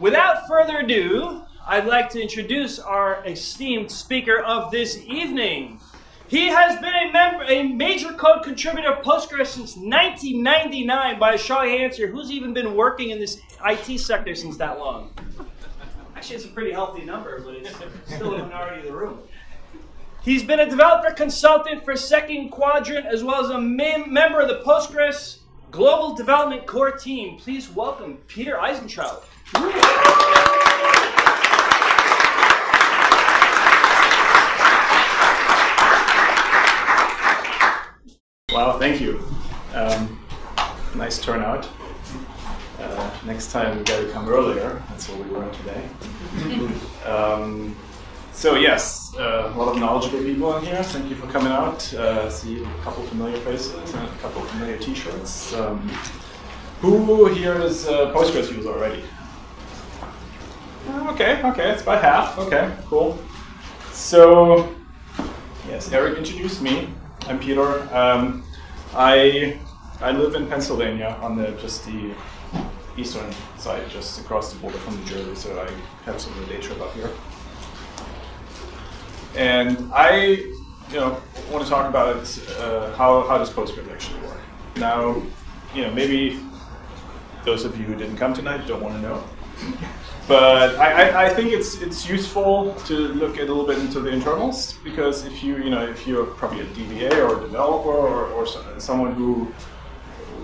without further ado, I'd like to introduce our esteemed speaker of this evening. He has been a member, a major code contributor of Postgres since 1999 by a show of hands here. Who's even been working in this IT sector since that long? Actually, it's a pretty healthy number, but it's still a minority of the room. He's been a developer consultant for Second Quadrant, as well as a mem- member of the Postgres Global Development Core team. Please welcome Peter Eisentraut. Wow, thank you. Um, nice turnout. Uh, next time we gotta come earlier. That's what we were today. um, so yes, uh, a lot of knowledgeable people in here. Thank you for coming out. Uh, see a couple familiar faces and a couple of familiar T-shirts. Um, who here is a Postgres user already? Uh, Okay, okay, it's by half. Okay, cool. So yes, Eric introduced me. I'm Peter. Um, I I live in Pennsylvania on the just the eastern side, just across the border from New Jersey. So I have some of the day trip up here. And I, you know, want to talk about uh, how how does Postgres actually work. Now, you know, maybe those of you who didn't come tonight don't want to know. But I, I, I think it's it's useful to look a little bit into the internals because if you you know if you're probably a DBA or a developer or, or someone who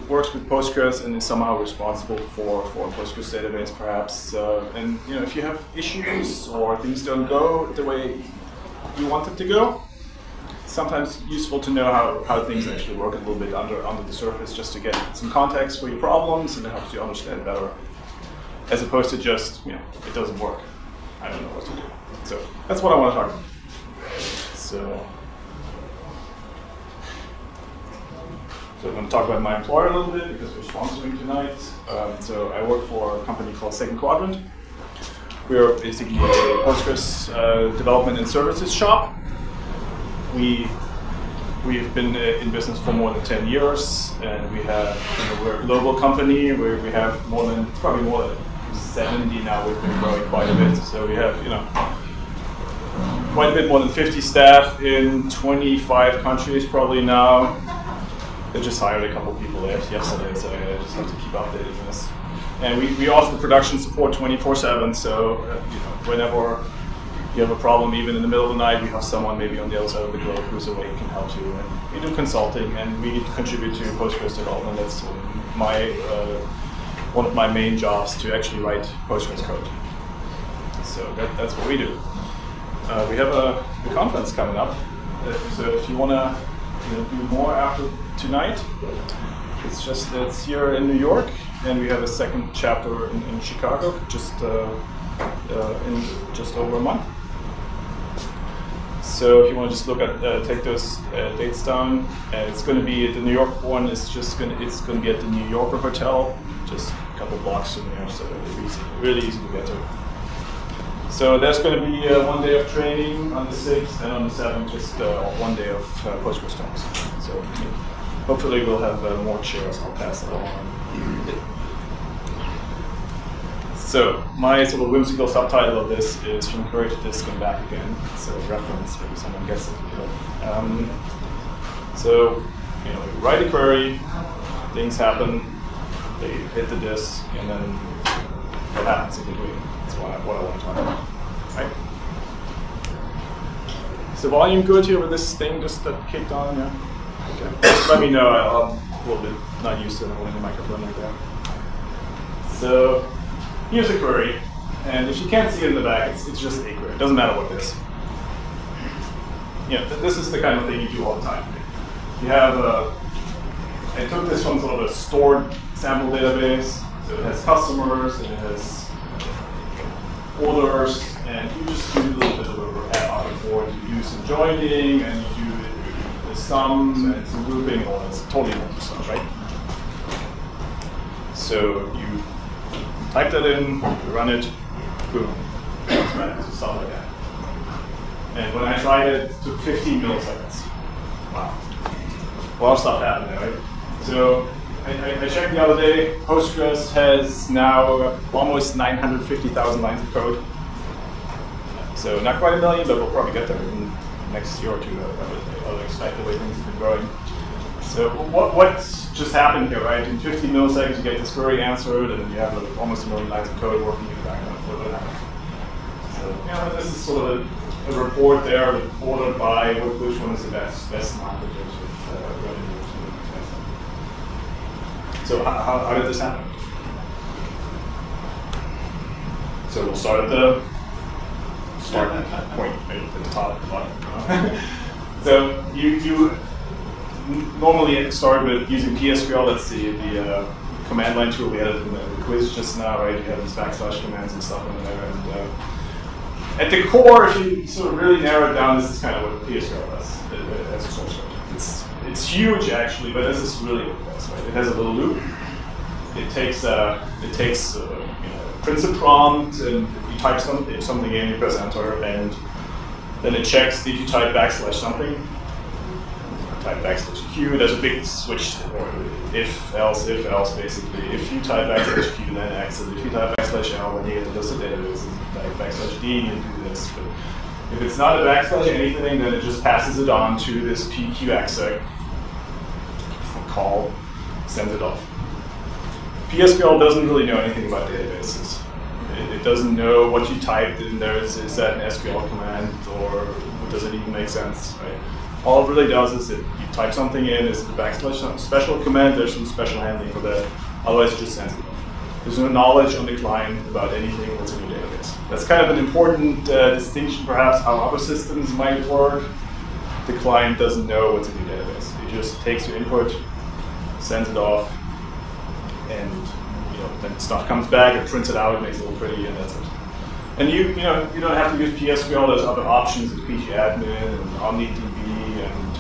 works with Postgres and is somehow responsible for, for a Postgres database perhaps uh, and you know if you have issues or things don't go the way you want them to go sometimes useful to know how, how things actually work a little bit under under the surface just to get some context for your problems and it helps you understand better as opposed to just, you know, it doesn't work. I don't know what to do. So that's what I want to talk about. So, so I'm going to talk about my employer a little bit because we're sponsoring tonight. Um, so I work for a company called Second Quadrant. We're basically a Postgres uh, development and services shop. We We've been uh, in business for more than 10 years, and we have, you know, we're a global company where we have more than, probably more than 70 now. We've been growing quite a bit. So we have, you know, quite a bit more than 50 staff in 25 countries probably now. They just hired a couple people yesterday, so I just have to keep updating this. And we, we offer production support 24/7, so uh, you know, whenever you have a problem, even in the middle of the night, we have someone maybe on the other side of the globe who's awake can help you. And we do consulting, and we contribute to Postgres development. That's my uh, one of my main jobs to actually write Postgres code. So that, that's what we do. Uh, we have a, a conference coming up, uh, so if you want to you know, do more after tonight, it's just it's here in New York, and we have a second chapter in, in Chicago, just uh, uh, in just over a month. So if you want to just look at uh, take those uh, dates down, uh, it's going to be the New York one is just going to it's going to be at the New Yorker Hotel, just couple blocks from there, so really easy, really easy to get to. So there's going to be uh, one day of training on the sixth, and on the seventh, just uh, one day of uh, Postgres talks. So hopefully we'll have uh, more chairs. I'll pass it along. So my sort of whimsical subtitle of this is "From Query to Disk and Back Again." So reference, maybe someone gets it. Um, so you know, write a query, things happen, hit the disk, and then what happens in between? That's what I, what I want to talk about. Right? Is the volume good here with this thing just that kicked on? Yeah. Okay. Let me know. I'm a little bit not used to holding the microphone like that. So here's a query, and if you can't see it in the back, it's, it's just a query. It doesn't matter what it is. Yeah, th- this is the kind of thing you do all the time. You have a, I took this from sort of a stored sample database, so it has customers, and it has orders, and you just do a little bit of a ad hoc for it. You do some joining, and you do the sum, and some grouping, and all that. It's totally stuff, right? So you type that in, you run it, boom. It's ran into stuff that. And when I tried it, it took 15 milliseconds. Wow. A lot of stuff happened there, right? So I, I, checked the other day, Postgres has now almost 950,000 lines of code. So not quite a million, but we'll probably get there in the next year or two. I would, expect the way things have been growing. So what, what's just happened here, right? In 15 milliseconds, you get this query answered, and you have like almost a million lines of code working in the background. So yeah, this is sort of a, a report there ordered by which one is the best best market uh. So how, how did this happen? So we'll start at the start point at the top. so you, you normally start with using PSQL. That's the, the uh, command line tool we had in the quiz just now, right? You have these backslash commands and stuff in there. And uh, at the core, if you sort of really narrow it down, this is kind of what PSQL does as a source code. It's, huge actually, but this is really what it right? It has a little loop. It takes uh, it takes uh, you know, prints a prompt and you type some, something in, you press enter, and then it checks did you type backslash something type backslash q, there's a big switch, if, else, if, else, basically. If you type backslash q, then and if you type backslash l, then you get the list of database, type backslash d, you do this. But if it's not a backslash anything, then it just passes it on to this pqexec call, sends it off. PSQL doesn't really know anything about databases. It, it doesn't know what you typed in there. Is, is that an SQL command, or does it even make sense, right? all it really does is it, you type something in, it's a backslash special command, there's some special handling for that. Otherwise, it just sends it off. There's no knowledge on the client about anything that's in your database. That's kind of an important uh, distinction, perhaps, how other systems might work. The client doesn't know what's in your database. It just takes your input, sends it off, and you know, then stuff comes back, it prints it out, it makes it look pretty, and that's it. And you, you know, you don't have to use PSQL. There's other options, like pgadmin and OmniDB and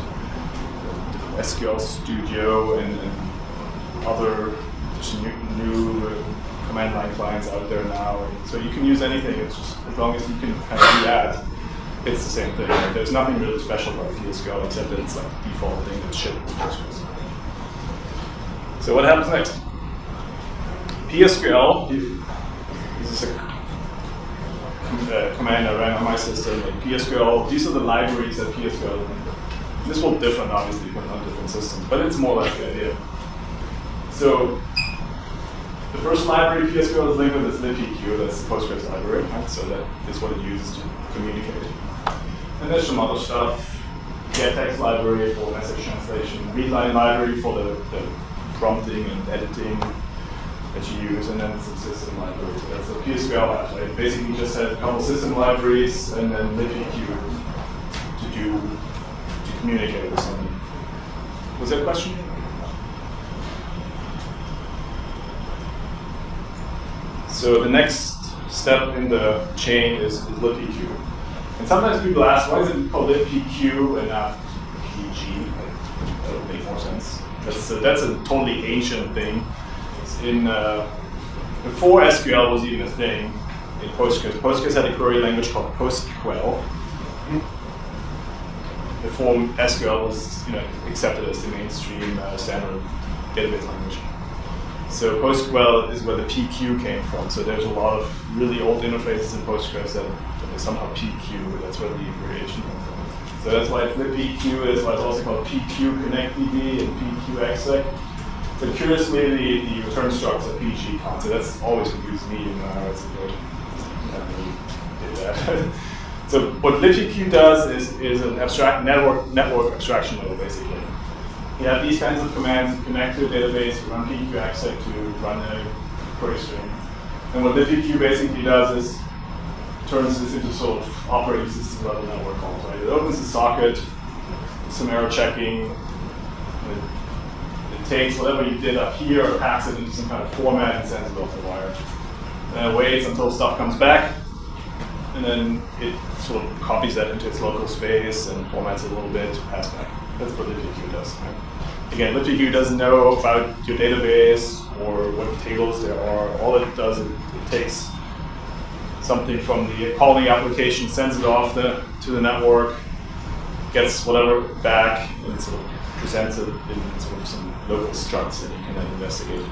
SQL Studio and, and other new, new uh, command line clients out there now. So you can use anything. It's just as long as you can kind of do that, it's the same thing. There's nothing really special about PSQL except that it's like the default thing that's shipped with Postgres. So what happens next? PSQL this is a uh, command I ran on my system. PSQL, these are the libraries that PSQL this will differ obviously from on different systems, but it's more like the idea. So the first library PSQL is linked with is libpq, that's the Postgres library, right? So that is what it uses to communicate. And there's some other stuff, gettext library for message translation, readline library for the, the prompting and editing that you use, and then some system libraries. So that's a PSQL right? Basically just has a couple system libraries and then libpq to do to communicate with someone. Was there a question? So the next step in the chain is, is libpq. And sometimes people ask, why is it called libpq and not pg? That would make more sense. That's a, that's a totally ancient thing. In uh, before SQL was even a thing in Postgres. Postgres had a query language called PostQUEL, before SQL was you know, accepted as the mainstream uh, standard database language. So PostQUEL is where the PQ came from. So there's a lot of really old interfaces in Postgres that, that somehow PQ. That's where the variation comes from. So that's why libpq is why it's also called PQ ConnectDB and PQ exec. But curiously, the, the return structs are PG. So that's always confused me, and uh, a good. did that. So what libpq does is, is an abstract network network abstraction layer, basically. You have these kinds of commands, connect to a database, you run pqexec to run a query string. And what libpq basically does is turns this into sort of operating system level network calls, right? It opens the socket, some error checking, it, it, takes whatever you did up here, or packs it into some kind of format, and sends it off the wire. Then it waits until stuff comes back, and then it sort of copies that into its local space and formats it a little bit to pass back. That's what libpq does. Again, libpq doesn't know about your database or what tables there are. All it does, it, it takes something from the calling application, sends it off the, to the network, gets whatever back, and sort of presents it in sort of some local structs that you can then investigate.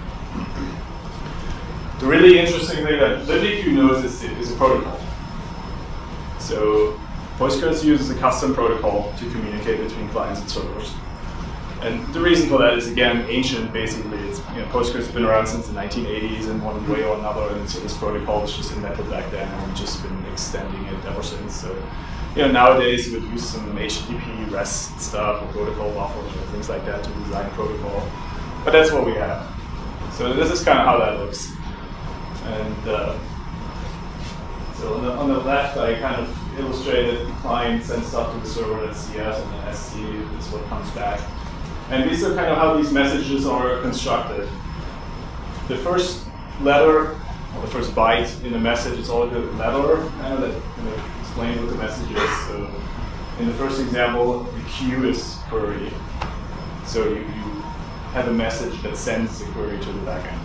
The really interesting thing that libpq knows is, is a protocol. So Postgres uses a custom protocol to communicate between clients and servers. And the reason for that is again ancient. Basically, it's you know, Postgres has been around since the 1980s in one way or another, and so this protocol was just invented back then, and we've just been extending it ever since. So, you know, nowadays you would use some HTTP REST stuff or protocol buffers or things like that to design protocol, but that's what we have. So this is kind of how that looks. And uh, so on the, on the left, I kind of illustrated the client sends stuff to the server that's CS, and then SC is what comes back. And these are kind of how these messages are constructed. The first letter, or the first byte in the message is always a letter kind of that explains what the message is. So in the first example, the Q is query. So you, you have a message that sends the query to the backend.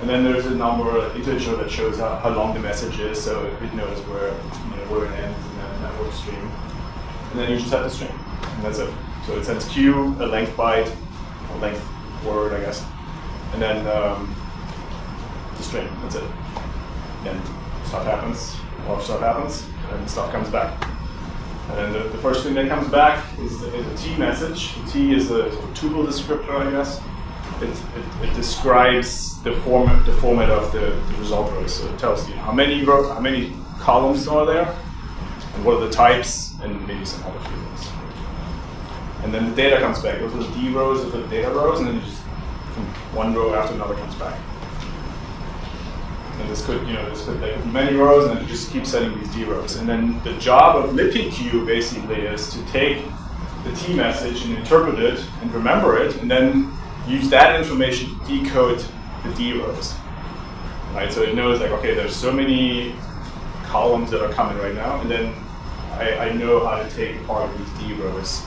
And then there's a number, integer that shows how, how long the message is, so it knows where, you know, where it ends in that network stream. And then you just have the string, and that's it. So it sends Q, a length byte, a length word, I guess, and then um, the string. That's it. Then stuff happens, a lot of stuff happens, and stuff comes back. And then the, the first thing that comes back is, the, is a T message. The T is a, a tuple descriptor, I guess. It, it, it, describes the format, the format of the, the result rows. So it tells you how many row, how many columns are there, and what are the types, and maybe some other few things. And then the data comes back. Those are the D rows of the data rows, and then you just one row after another comes back. And this could, you know, this could, be many rows, and then you just keep setting these D rows. And then the job of libpq basically is to take the T message and interpret it and remember it, and then use that information to decode the D rows. Right? So it knows like, okay, there's so many columns that are coming right now, and then I, I know how to take part of these D rows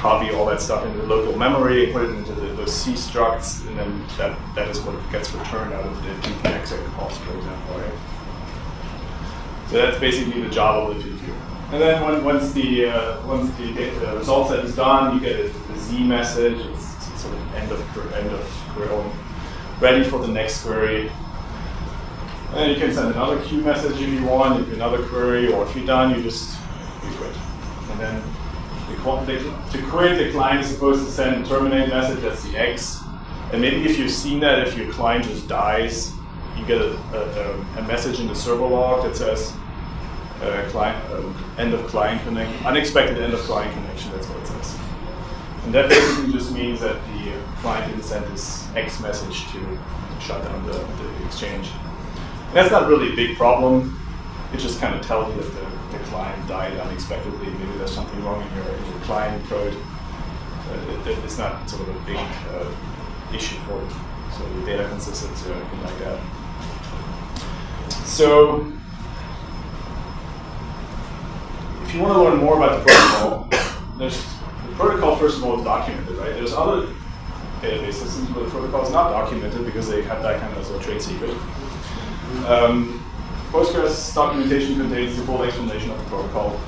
copy all that stuff into local memory, put it into the, those C structs, and then that, that is what gets returned out of the exec calls, for example, right? So that's basically the job of the libpq. And then when, once the uh, once the, the result set is done, you get a, a Z message. It's, it's, sort of end of end of query, ready for the next query. And you can send another Q message if you want, if another query, or if you're done, you just you quit. And then to quit, the client is supposed to send a terminate message, that's the X. And maybe if you've seen that, if your client just dies, you get a, a, a message in the server log that says uh, client, uh, end of client connection, unexpected end of client connection, that's what it says. And that basically just means that the client didn't send this X message to shut down the, the exchange. And that's not really a big problem. It just kind of tells you that the the client died unexpectedly, maybe there's something wrong in your, in your client code. Uh, it, it's not sort of a big uh, issue for so the data consistency or anything like that. So if you want to learn more about the protocol, there's the protocol first of all is documented, right? There's other database systems where the protocol is not documented because they have that kind of as a trade secret. Um, Postgres documentation contains the full explanation of the protocol.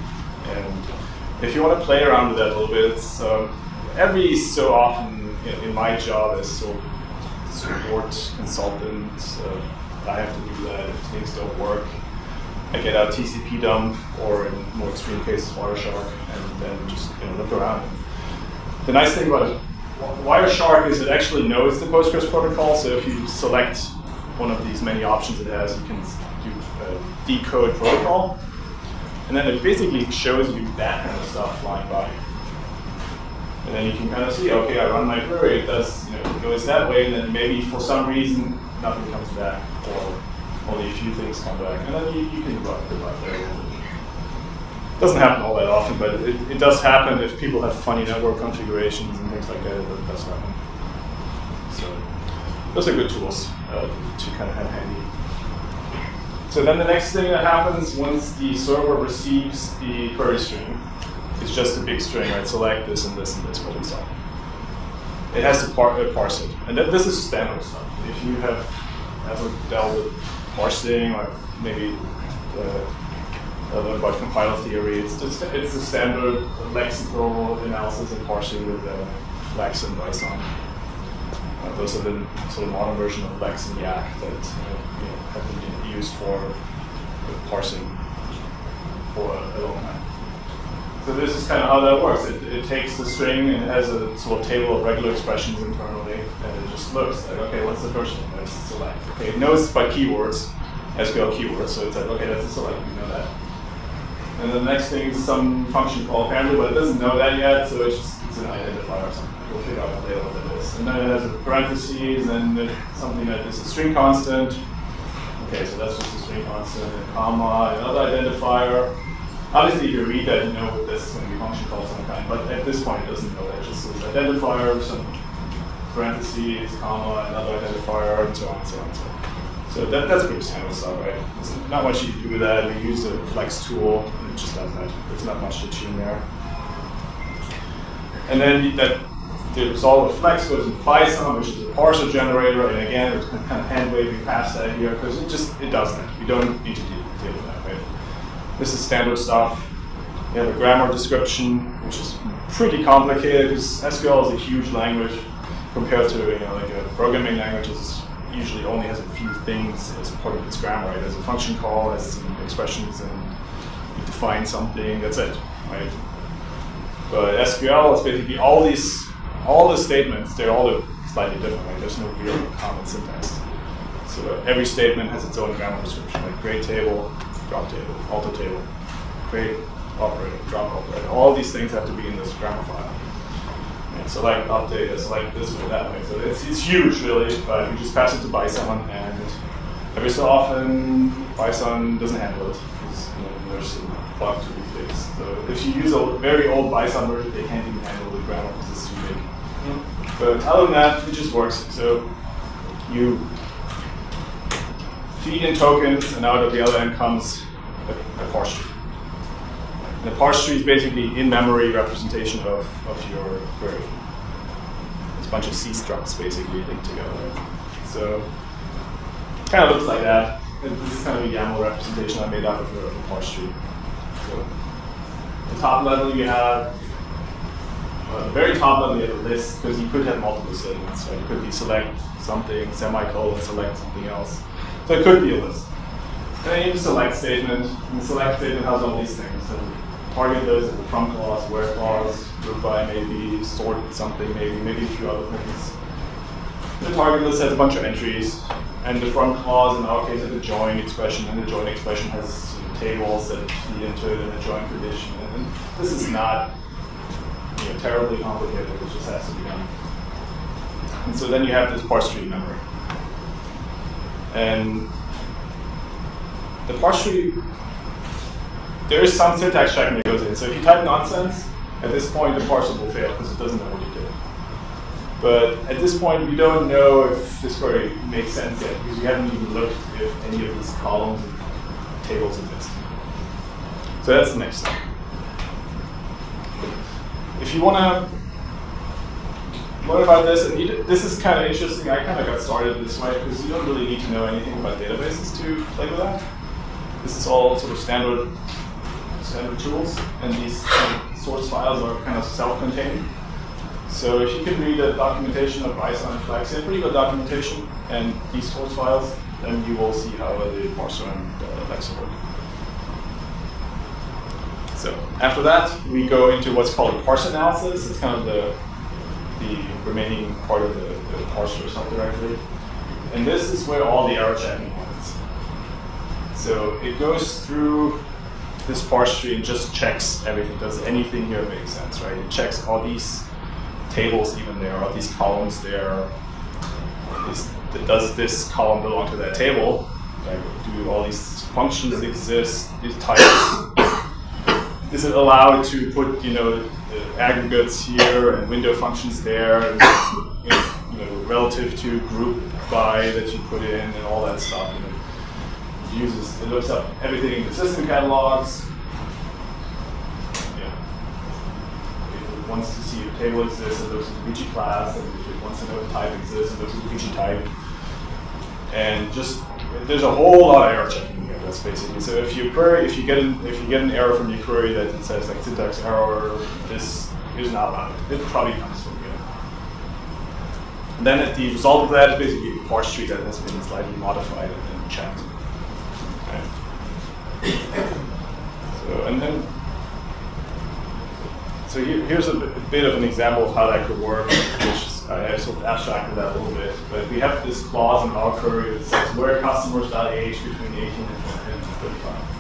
And if you want to play around with that a little bit, um, every so often in, in, my job as so support consultant, uh, I have to do that if things don't work. I get out TCP dump, or in more extreme cases, Wireshark, and then just you know, look around. The nice thing about Wireshark is it actually knows the Postgres protocol, so if you select one of these many options it has, you can decode protocol. And then it basically shows you that kind of stuff flying by. And then you can kind of see, okay, I run my query, it does, you know, it goes that way, and then maybe for some reason nothing comes back, or only a few things come back, and then you, you can run it right there. It doesn't happen all that often, but it, it does happen if people have funny network configurations and things like that, it does happen. So those are good tools uh, to kind of have handy. So then the next thing that happens once the server receives the query string is just a big string, right? Select this and this and this, what saw. It has to par uh, parse it. And th this is standard stuff. If you have ever dealt with parsing or maybe uh, a little about compiler theory. It's just it's the standard lexical analysis and parsing with uh, Flex and Bison. Uh, those are the sort of modern version of Lex and Yacc that uh, you know, have been used for parsing for a, long time. So this is kind of how that works. It, it takes the string and it has a sort of table of regular expressions internally, and it just looks like, okay, what's the first one? The select. Okay, it knows by keywords, SQL keywords, so it's like, okay, that's a select, we know that. And the next thing is some function called family, but it doesn't know that yet, so it's just it's an identifier or something. We'll figure out what that is. And then it has a parentheses and something that is a string constant. Okay, so that's just a string constant, and comma, another identifier. Obviously, if you read that, you know this is going to be a function call of some kind, but at this point, it doesn't know that. It just says identifier, some parentheses, comma, another identifier, and so on and so on and so on. So that, that's pretty standard stuff, right? There's not much you can do with that. We use the flex tool, and it just does that. There's not much to tune there. And then that result of flex goes in Bison, which is a parser generator, and again, it's kind of hand waving past that here because it just it does that. You don't need to deal, deal with that, right? This is standard stuff. You have a grammar description, which is pretty complicated because SQL is a huge language compared to you know like a programming language. It usually only has a few things as part of its grammar. Right? There's a function call, has some expressions, and you define something. That's it, right? But SQL is basically all these all the statements. They're all slightly different. There's no real common syntax. So every statement has its own grammar description, like create table, drop table, alter table, create operator, drop operator. All these things have to be in this grammar file. And select, update, is like this or that way. So it's, it's huge, really, but you just pass it to Bison, and every so often, Bison doesn't handle it because there's a bug to be fixed. So if you use a very old Bison version, they can't even handle the grammar But other than that, it just works. So you feed in tokens, and out of the other end comes a, a parse tree. And the parse tree is basically in-memory representation of, of your query. It's a bunch of C structs basically linked together. So it kind of looks like that. And this is kind of a YAML representation I made up of a parse tree. So the top level you have uh, the very top have a list because you could have multiple statements. Right? You could be select something, semicolon, select something else. So it could be a list. Then you have a select statement, and the select statement has all these things. So target those as from clause, where clause, group by maybe, sort something maybe, maybe a few other things. The target list has a bunch of entries, and the from clause in our case has a join expression, and the join expression has tables that feed into it and a join condition. And this is not terribly complicated, it just has to be done. And so then you have this parse tree memory. And the parse tree, there is some syntax checking that goes in. So if you type nonsense, at this point the parser will fail because it doesn't know what you did. But at this point, we don't know if this query makes sense yet because we haven't even looked if any of these columns and tables exist. So that's the next step. If you want to learn about this, and you, this is kind of interesting. I kind of got started this way because you don't really need to know anything about databases to play with that. This is all sort of standard standard tools, and these source files are kind of self-contained. So if you can read the documentation of Bison and Flex, pretty good documentation, and these source files, then you will see how the parser and uh, Alexa work. So after that, we go into what's called a parse analysis. It's kind of the the remaining part of the, the parser subdirectory. And this is where all the error checking happens. So it goes through this parse tree and just checks everything. Does anything here make sense, right? It checks all these tables even there, all these columns there. Is, does this column belong to that table? Right? Do all these functions exist? These types? Is it allowed to put, you know, aggregates here and window functions there, you know, relative to group by that you put in and all that stuff? And it uses, it looks up everything in the system catalogs. Yeah. If it wants to see if table exists, it looks at the pg_class, and if it wants to know if type exists, it looks at the pg_type. And just, there's a whole lot of error checking. That's basically so. If you query, if you get an if you get an error from your query that it says like syntax error, this is not allowed. It probably comes from here. And then at the result of that is basically a parse tree that has been slightly modified and checked. Okay. So and then so here, here's a bit of an example of how that could work, I sort of abstracted that a little bit. But we have this clause in our query that says where customers.age between 18 and 35.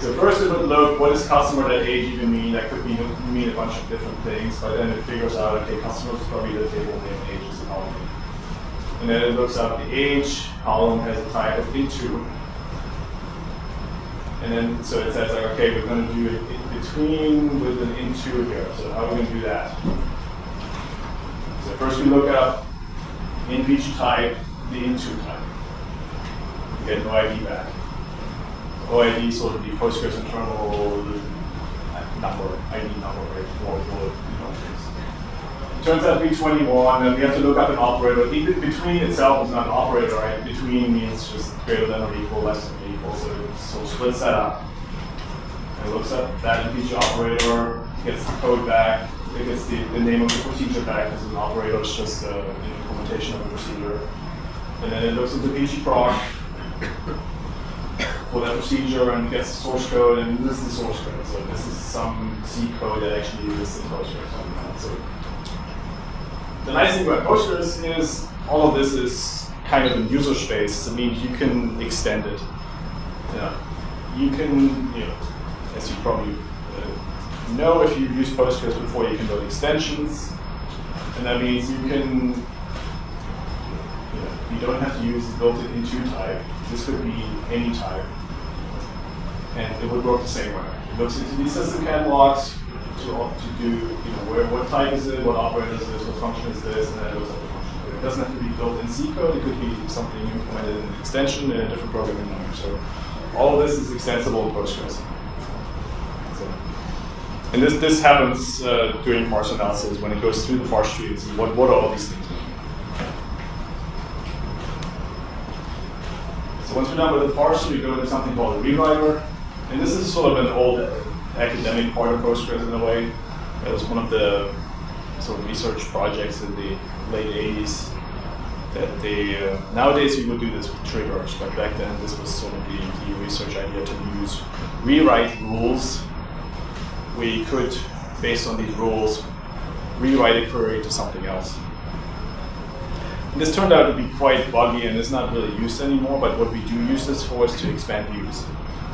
So first it would look, what does customer.age even mean? That could mean, mean a bunch of different things, but then it figures out, okay, customers probably the table name, age is a column. And then it looks up the age column has a type of int2. And then, so it says like, okay, we're going to do it between with an int2 here. So how are we going to do that? So first we look up in each type the int2 type. We get no ID back. OID sort of the Postgres internal number, ID number, right? For, for, you know, it turns out to be 21, and we have to look up an operator. between itself is not an operator, right? Between means just greater than or equal, less than or equal. So, so splits that up. And it looks up that integer operator, gets the code back, it gets the, the name of the procedure back as an operator, it's just uh, implementation of the procedure. And then it looks into the pg_proc for that procedure and gets the source code, and this is the source code. So this is some C code that actually exists in Postgres. So the nice thing about Postgres is all of this is kind of in user space. I mean, you can extend it. Yeah. You can, you know, as you probably know, if you've used Postgres before, you can build extensions. And that means you can, you, know, you don't have to use built-in int2 type. This could be any type. And it would work the same way. It looks into these system catalogs to, to do, you know, where, what type is it, what operator is this, what function is this, and then it looks at the function. It doesn't have to be built in C code, it could be something implemented in an extension in a different programming language. So all of this is extensible in Postgres. And this, this happens uh, during parse analysis when it goes through the parse tree and see what, what are all these things. So once we're done with the parse, we go into something called a rewriter. And this is sort of an old academic part of Postgres in a way. It was one of the sort of research projects in the late 80s that they, uh, nowadays you would do this with triggers, but back then this was sort of the, the research idea to use rewrite rules we could, based on these rules, rewrite a query to something else. And this turned out to be quite buggy and is not really used anymore, but what we do use this for is to expand views.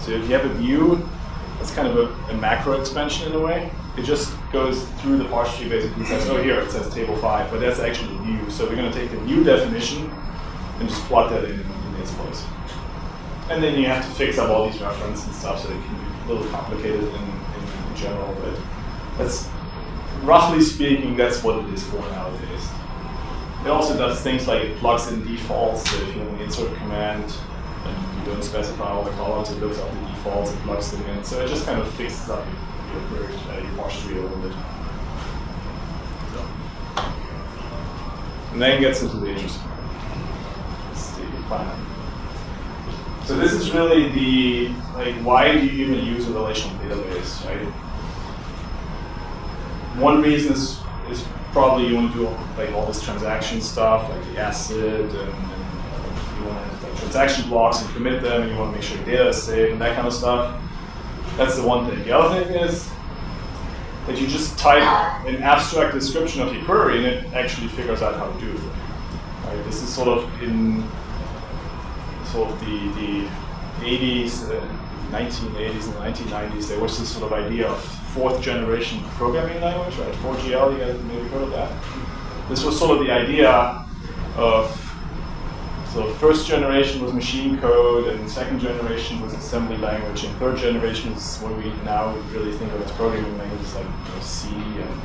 So if you have a view, that's kind of a, a macro expansion in a way. It just goes through the parse tree basically says, oh here, it says table five, but that's actually view. So we're gonna take the view definition and just plot that in, in its place. And then you have to fix up all these references and stuff so it can be a little complicated in general, but that's roughly speaking, that's what it is for nowadays. It also does things like it plugs in defaults, so if you insert command and you don't specify all the columns, it looks up the defaults and plugs them in. So it just kind of fixes up your, query, uh, your parse tree a little bit. So. And then gets into the interesting part. So this is really the, like, why do you even use a relational database, right? One reason is, is probably you want to do like all this transaction stuff, like the ACID, and, and you want to like, transaction blocks and commit them, and you want to make sure data is safe and that kind of stuff. That's the one thing. The other thing is that you just type an abstract description of your query, and it actually figures out how to do it. Right? This is sort of in sort of the the 80s, uh, 1980s and 1990s. There was this sort of idea of fourth generation programming language, right? 4GL, you guys maybe heard of that? This was sort of the idea of, so first generation was machine code, and second generation was assembly language, and third generation is what we now really think of as programming languages like you know, C and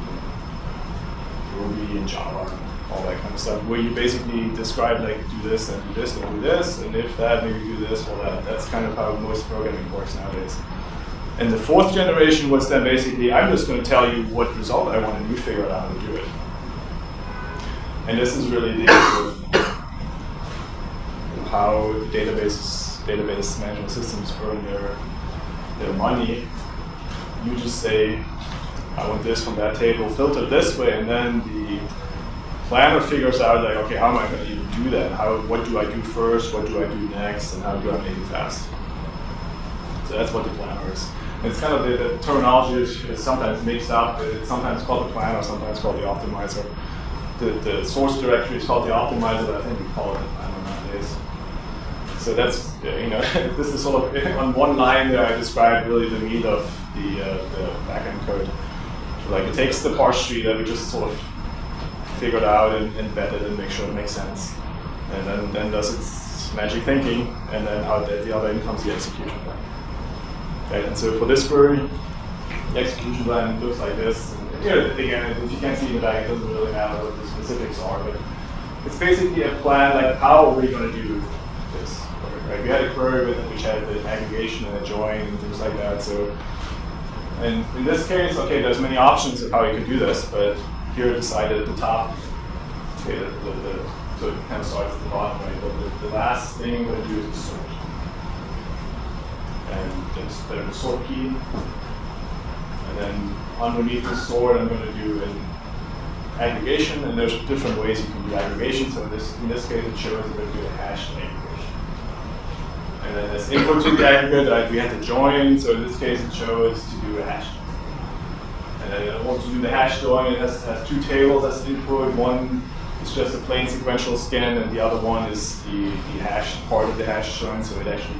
Ruby and Java and all that kind of stuff, where you basically describe like do this and do this and do this, and if that, maybe do this or that. That's kind of how most programming works nowadays. And the fourth generation was then basically, I'm just going to tell you what result I want and you figure out how to do it. And this is really the issue of how databases database database management systems earn their, their money. You just say, I want this from that table filtered this way, and then the planner figures out like, okay, how am I going to even do that? How, what do I do first? What do I do next? And how do I make it fast? So that's what the planner is. It's kind of the, the terminology is, is, sometimes mixed up. It's sometimes called the planner, sometimes called the optimizer. The, the source directory is called the optimizer, but I think we call it the planner nowadays. So that's, you know, this is sort of, on one line there I described really the meat of the, uh, the backend code. So like it takes the parse tree that we just sort of figured out and, and vetted and make sure it makes sense. And then, then does its magic thinking, and then out at the other end comes the execution Okay, and so for this query, the execution plan looks like this. And, again, if you can't see in the back, it doesn't really matter what the specifics are, but it's basically a plan like how are we going to do this? Right? We had a query with it which had the aggregation and a join and things like that. So, and in this case, okay, there's many options of how you could do this, but here decided at the top. Okay, the, the, the, so it kind of starts at the bottom, right? But the, the last thing I'm going to do is sort. And just a sort key. And then underneath the sort, I'm going to do an aggregation, and there's different ways you can do aggregation. So in this, in this case, it shows that do a hash aggregation. And then as input to the aggregate, we had to join. So in this case, it shows to do a hash and I want to do the hash join. It has, has two tables as input. One is just a plain sequential scan, and the other one is the, the hash part of the hash join. So it actually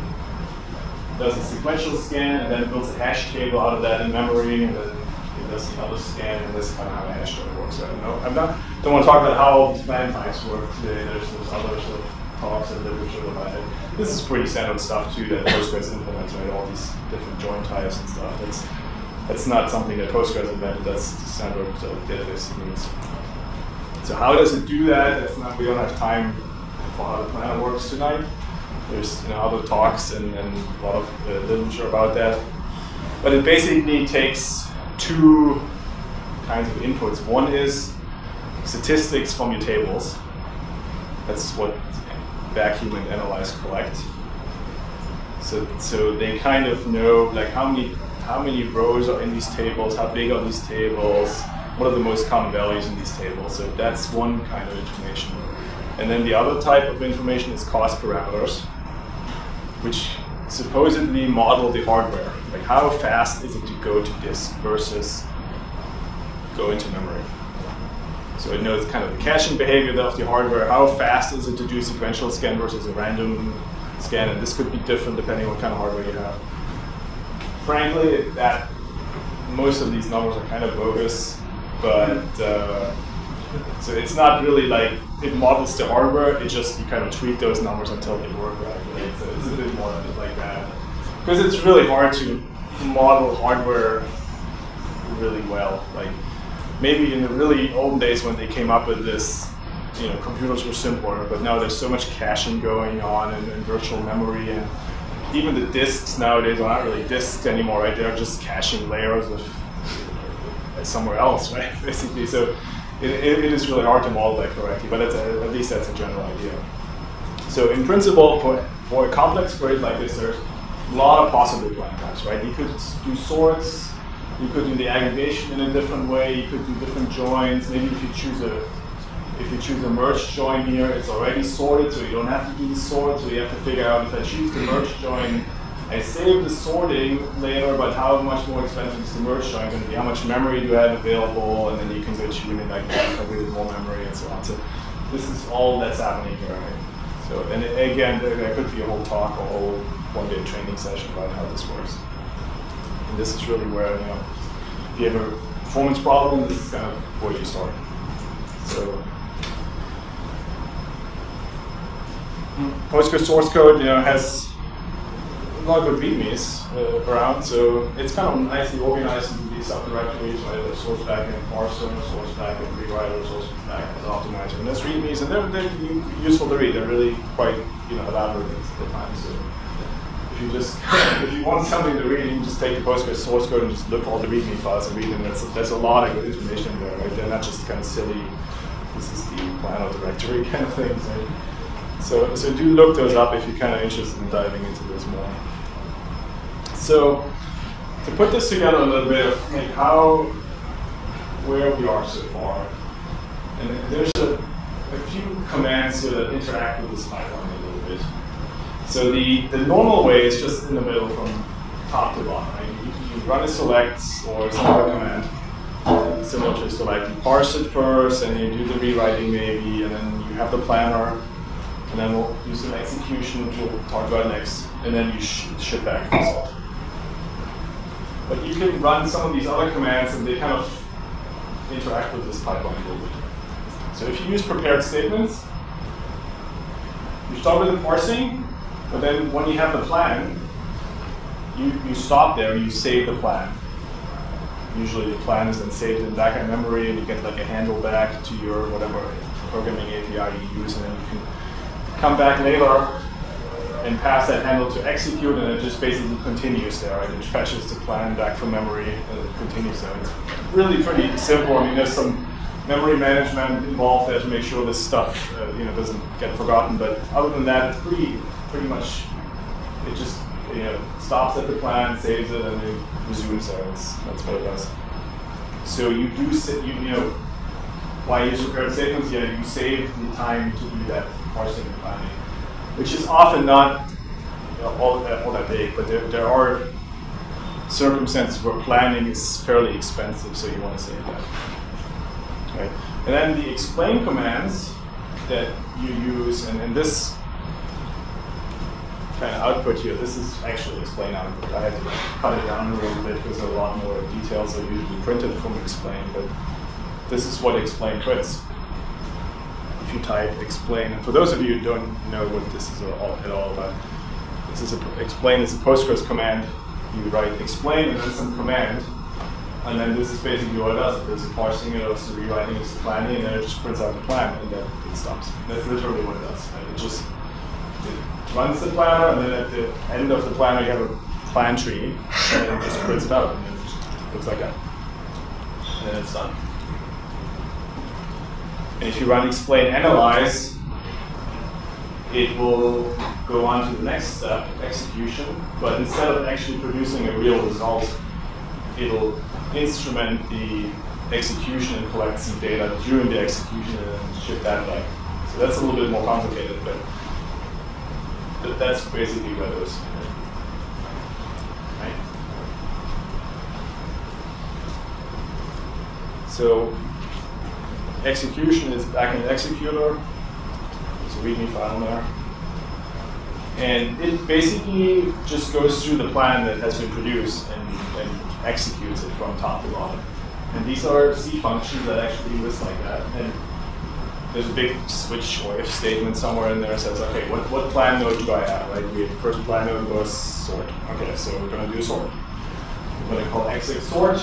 does a sequential scan, and then builds a hash table out of that in memory, and then it does another scan, and this is kind of how a hash join works. I don't know. I'm not don't want to talk about how plan types work today. There's, there's other sort of talks and literature about it. This is pretty standard stuff too that Postgres implements, right? All these different join types and stuff. That's that's not something that Postgres invented, that's standard uh, database techniques. So how does it do that? That's not, we don't have time for how the planner works tonight. There's you know, other talks and, and a lot of uh, literature about that. But it basically takes two kinds of inputs. One is statistics from your tables. That's what vacuum and analyze collect. So, so they kind of know like how many how many rows are in these tables, how big are these tables, what are the most common values in these tables. So that's one kind of information. And then the other type of information is cost parameters, which supposedly model the hardware. Like how fast is it to go to disk versus go into memory. So it knows kind of the caching behavior of the hardware, how fast is it to do sequential scan versus a random scan, and this could be different depending on what kind of hardware you have frankly, that most of these numbers are kind of bogus, but uh, so it's not really like it models the hardware. It just you kind of tweak those numbers until they work right. Like that because it's really hard to model hardware really well. Like maybe in the really old days when they came up with this, you know, computers were simpler, but now there's so much caching going on and, and virtual memory and even the disks nowadays are not really disks anymore, right? They're just caching layers of uh, somewhere else, right? Basically, so it, it is really hard to model that correctly, but a, at least that's a general idea. So in principle, for, for a complex query like this, there's a lot of possible plan types, right? You could do sorts, you could do the aggregation in a different way, you could do different joins. Maybe if you choose a if you choose a merge join here, it's already sorted, so you don't have to do the sort. So you have to figure out if I choose the merge join, I save the sorting later, but how much more expensive is the merge join going to be? How much memory do I have available? And then you can go tune in like if I more memory and so on. So this is all that's happening here. Right? So and it, again, there, could be a whole talk a whole one-day training session about how this works. And this is really where you know, if you have a performance problem, this is kind of where you start. So Postgres source code, you know, has a lot of good readmes uh, around, so it's kind of nicely organized subdirectories, right? There's source backend parser, source backend rewriter, source backend optimizer, and there's readmes, and they're, they're useful to read. They're really quite, you know, elaborate at times. So if you just, if you want something to read, you can just take the Postgres source code and just look all the readme files and read them. That's, that's a lot of good information there, right? They're not just kind of silly, this is the planner directory kind of things, right? So, so do look those up if you're kind of interested in diving into this more. So to put this together a little bit of like how, where we are so far, and there's a, a few commands here that interact with this pipeline a little bit. So the, the normal way is just in the middle from top to bottom. Right? You, you run a select or some other command, similar to select. You parse it first, and you do the rewriting maybe, and then you have the planner, and then we'll do some execution, which we'll talk about next, and then you sh ship back the result. But you can run some of these other commands and they kind of interact with this pipeline a little bit. So if you use prepared statements, you start with the parsing, but then when you have the plan, you, you stop there, and you save the plan. Usually the plan is then saved in backend memory and you get like a handle back to your whatever programming API you use and then you can come back later and pass that handle to execute, and it just basically continues there. Right? It fetches the plan back from memory, and it continues there. It's really pretty simple. I mean, there's some memory management involved there to make sure this stuff, uh, you know, doesn't get forgotten. But other than that, it's pretty, pretty much, it just, you know, stops at the plan, saves it, and it resumes there. It's, that's what it does. So you do, you, you know, why use prepared statements? Yeah, you save the time to do that parsing and planning which is often not all, that, all that big, but there, there are circumstances where planning is fairly expensive, so you want to save that. And then the explain commands that you use, and, and this kind of output here, this is actually explain output. I had to cut it down a little bit because a lot more details are usually printed from explain, but this is what explain prints you type explain, and for those of you who don't know what this is all, at all about, this is a, explain is a Postgres command. You write explain and then some command, and then this is basically what it does. There's a parsing, it it's rewriting, it's planning, and then it just prints out the plan, and then it stops. That's literally what it does. Right? It just it runs the planner, and then at the end of the planner you have a plan tree, and it just prints it out, and it looks like that. And then it's done. And if you run explain analyze, it will go on to the next step, execution. But instead of actually producing a real result, it'll instrument the execution and collect some data during the execution and ship that back. So that's a little bit more complicated, but that's basically where those right? So execution is back in the executor. It's a README file there. And it basically just goes through the plan that has been produced and, and executes it from top to bottom. And these are C functions that actually list like that. And there's a big switch or if statement somewhere in there that says, okay, what, what plan node do I have, right? We have the first plan node was sort. Okay, so we're going to do sort. We're going to call exec sort.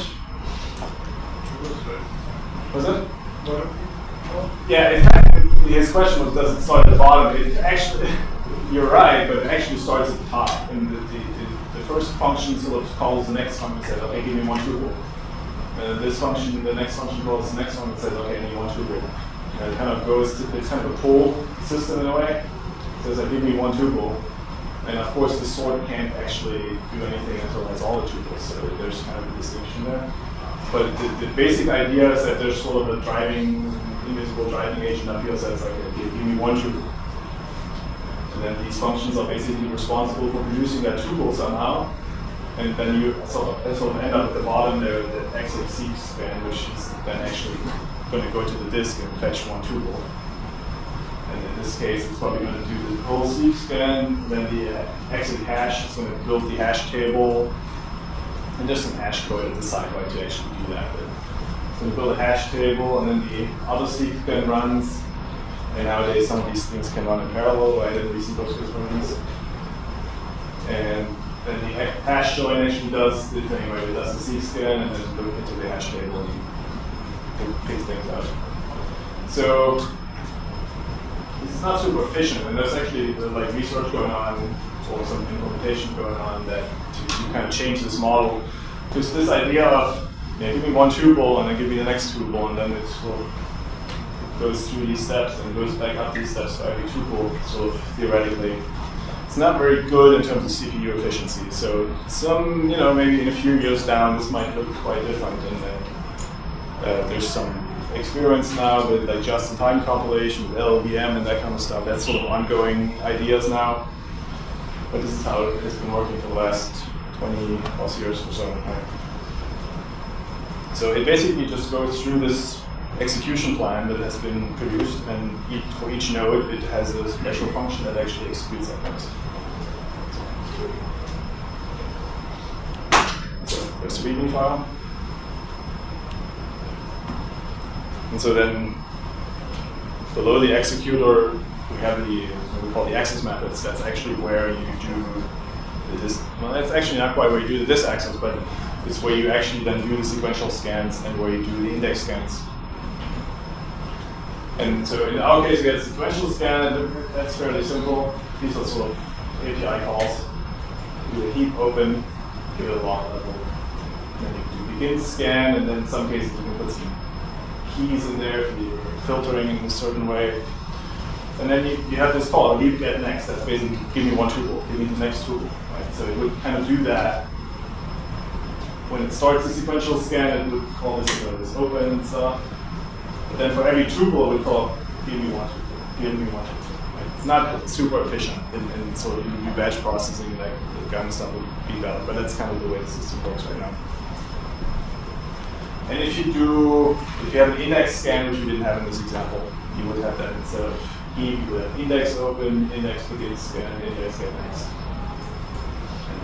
Was it? Yeah, in fact, his question was, does it start at the bottom? It actually, you're right, but it actually starts at the top. And the, the, the, the first function sort of calls the next function and says, okay, give me one tuple. Uh, this function, the next function calls the next one and says, okay, I need one tuple. And it kind of goes, to, it's kind of a pull system in a way. It says, give me one tuple. And of course, the sort can't actually do anything until it has all the tuples, so there's kind of a distinction there. But the, the, basic idea is that there's sort of a driving, invisible driving agent up here that says, like, okay, give me one tuple. And then these functions are basically responsible for producing that tuple somehow. And then you sort of, sort of end up at the bottom there, the seq scan, which is then actually going to go to the disk and fetch one tuple. And in this case, it's probably going to do the whole seq scan, then the uh, exit hash is going to build the hash table, and there's some hash code at the side to actually do that. So we build a hash table, and then the other then runs. And nowadays, some of these things can run in parallel, right? And we see those runs. And then the hash join actually does the thing, right? It does the seq scan and then look into the hash table and picks things out. So is not super efficient, and there's actually like research going on or some implementation going on that to kind of change this model. Just this idea of, you give me one tuple and then give me the next tuple, and then it's well, goes through these steps and goes back up these steps for every tuple, sort of theoretically. It's not very good in terms of CPU efficiency. So some, you know, maybe in a few years down, this might look quite different. And uh, there's some experience now with like just-in-time compilation with LLVM and that kind of stuff. That's sort of ongoing ideas now. But this is how it has been working for the last 20 plus years or so. So it basically just goes through this execution plan that has been produced, and for each node, it has a special function that actually executes that node. So there's a README file. And so then below the executor, we have the what we call the access methods. That's actually where you do this. Well, that's actually not quite where you do the this access, but it's where you actually then do the sequential scans and where you do the index scans. And so in our case, we get a sequential scan, that's fairly simple. These are sort of API calls. Do a heap open, give it a lock level. then you do begin scan, and then in some cases you can put some keys in there for you're filtering in a certain way. And then you, you have this call, heap get next. That's basically give me one tuple, give me the next tuple. So it would kind of do that. When it starts a sequential scan, it would call this, this open and stuff. But then for every tuple, it would call give me one tuple, give me one tuple. It's not super efficient, and, so you do batch processing, like the gun stuff would be better. But that's kind of the way the system works right now. And if you do, if you have an index scan, which we didn't have in this example, you would have that instead of heap, you would have index open, index begin scan, index get next.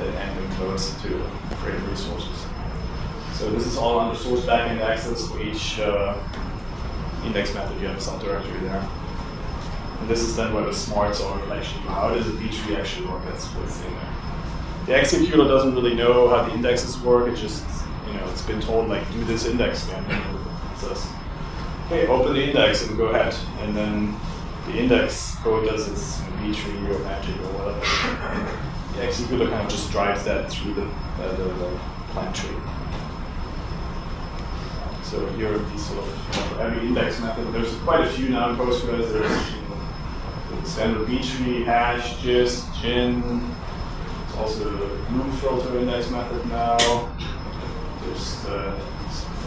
And codes to create resources. So this is all under source backend access for each uh, index method. You have some directory there. And this is then where the smarts are actually, how does a B-tree actually work? That's what's in there. The executor doesn't really know how the indexes work. It just you know, it's been told like do this index scan. It says, okay, open the index and go ahead. And then the index code does its B tree or magic or whatever. Executor kind of just drives that through the, uh, the, the plan tree. So here are these sort of every index method. There's quite a few now in Postgres. There's you know, the standard B tree, hash, gist, gin. There's also the bloom filter index method now there's the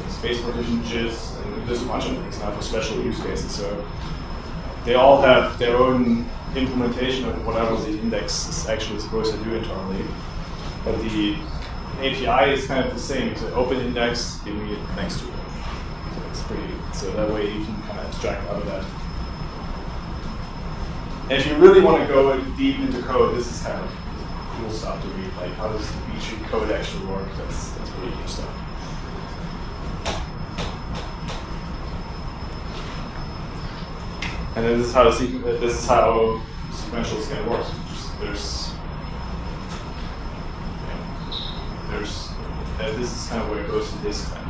space partition gist, and there's a bunch of things now for special use cases. So they all have their own implementation of whatever the index is actually supposed to do internally. But the API is kind of the same. So open index, give me it next to it. So it's pretty. So that way you can kind of abstract out of that. And if you really want to go deep into code, this is kind of cool stuff to read. Like how does the B-tree code actually work? That's that's pretty cool stuff. And this is how this is how sequential scan works. There's there's uh, this is kind of where it goes to this kind.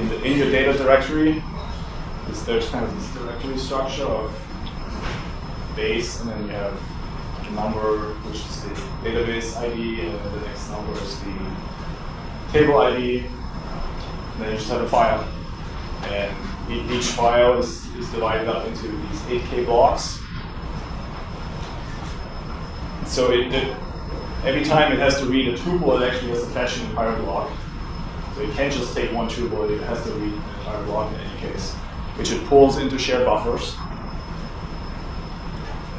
In the in your data directory, there's kind of this directory structure of base, and then you have the number, which is the database ID, and then the next number is the table ID. And then you just have a file. And each file is, is divided up into these 8K blocks. So it, it, every time it has to read a tuple, it actually has to fetch an entire block. So it can't just take one tuple, it has to read an entire block in any case, which it pulls into shared buffers.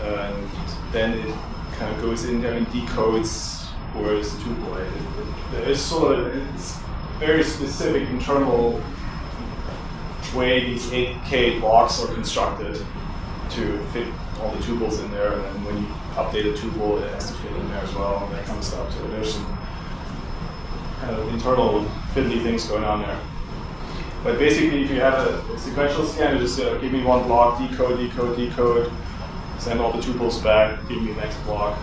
And then it kind of goes in there and decodes where is the tuple. It, it, it's sort of it's very specific internal way these 8K blocks are constructed to fit all the tuples in there, and then when you update a tuple, it has to fit in there as well, and that kind of stuff. So there's some kind of internal fiddly things going on there. But basically, if you have a, sequential scan, you just uh, give me one block, decode, decode, decode, send all the tuples back, give me the next block.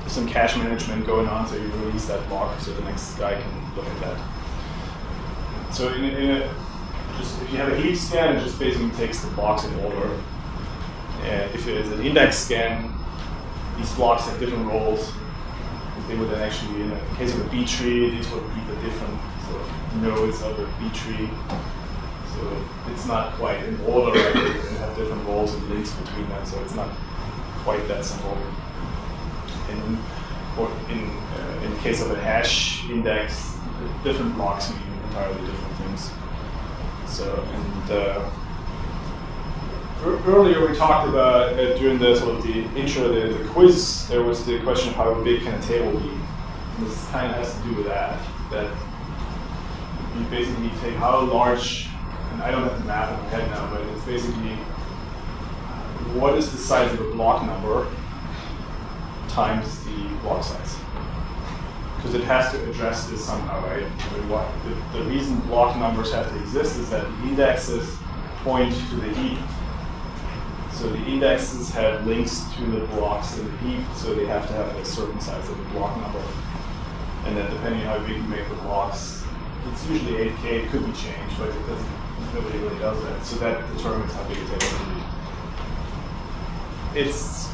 There's some cache management going on, so you release that block so the next guy can look at that. So in, in a, just if you have a heap scan, it just basically takes the blocks in order. And if it is an index scan, these blocks have different roles. They would then actually, in the case of a B tree, these would be the different sort of nodes of the B tree. So it's not quite in order. Right? They have different roles and links between them, so it's not quite that simple. In, or in, uh, in the case of a hash index, different blocks mean entirely different things. So, and uh, earlier we talked about uh, during the sort of the intro, the, the, quiz, there was the question of how big can a table be. And this kind of has to do with that. That you basically take how large, and I don't have the math in my head now, but it's basically what is the size of a block number times the block size. Because it has to address this somehow, right? I mean, what, the, the reason block numbers have to exist is that the indexes point to the heap. So the indexes have links to the blocks in the heap, so they have to have a certain size of the block number. And then depending on how big you make the blocks, it's usually 8K, it could be changed, but it doesn't, nobody really does that. So that determines how big a table can be. It's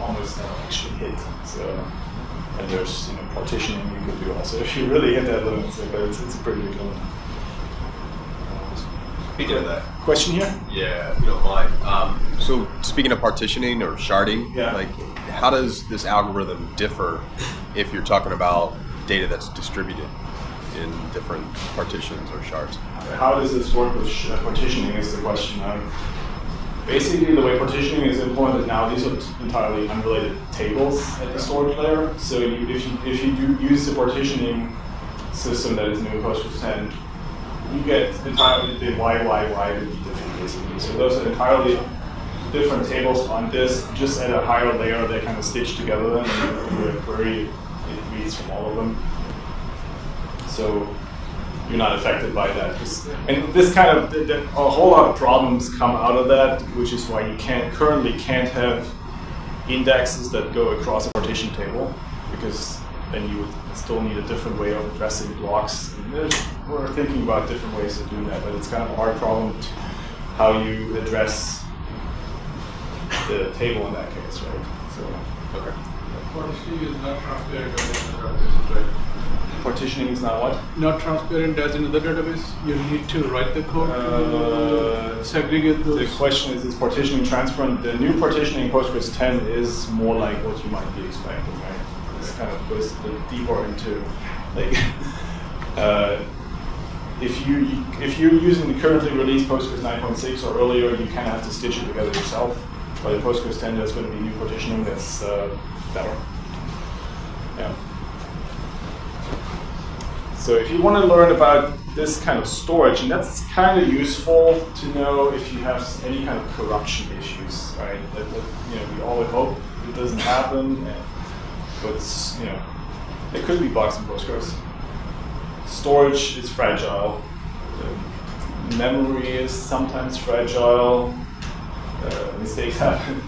almost never actually hit. So and there's you know partitioning you could do also if you really hit that limit. So, but it's, it's a pretty big limit. Speaking of that, question here? Yeah, if you don't mind. Um, so speaking of partitioning or sharding, yeah. like how does this algorithm differ if you're talking about data that's distributed in different partitions or shards? How does this work with partitioning is the question. Um, basically, the way partitioning is implemented now, these are entirely unrelated tables at the storage layer. So you, if you if you do use the partitioning system that is new in Postgres 10, you get entirely the Y, Y, Y would be different basically. So those are entirely different tables on disk, just at a higher layer, they kind of stitch together and you a query, it reads from all of them. So you're not affected by that. And this kind of, a whole lot of problems come out of that, which is why you can't currently can't have indexes that go across a partition table, because then you would still need a different way of addressing blocks. we're thinking about different ways of doing that, but it's kind of a hard problem how you address the table in that case, right? So, okay. Partitioning is not transparent right? Partitioning is not what? Not transparent as in the database. You need to write the code uh, to segregate those. The question is, is partitioning transparent? The new partitioning in Postgres 10 is more like what you might be expecting, right? This kind of goes deeper into like uh, if you if you're using the currently released Postgres 9.6 or earlier, you kind of have to stitch it together yourself. But in Postgres 10, there's going to be new partitioning that's uh, better. Yeah. So if you want to learn about this kind of storage, and that's kind of useful to know if you have any kind of corruption issues, right? That, that you know, we all hope it doesn't happen, but you know, there could be bugs in Postgres. Storage is fragile. The memory is sometimes fragile. Uh, mistakes happen.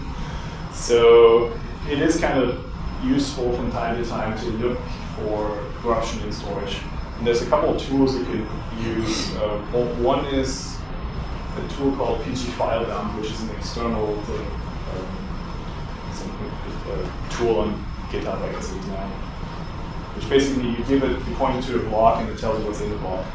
So it is kind of useful from time to time to look for corruption in storage. And there's a couple of tools you can use. Uh, one is a tool called PG File Dump, which is an external thing, um, tool on GitHub, I guess it is now. Which basically you give it, you point it to a block and it tells you what's in the block.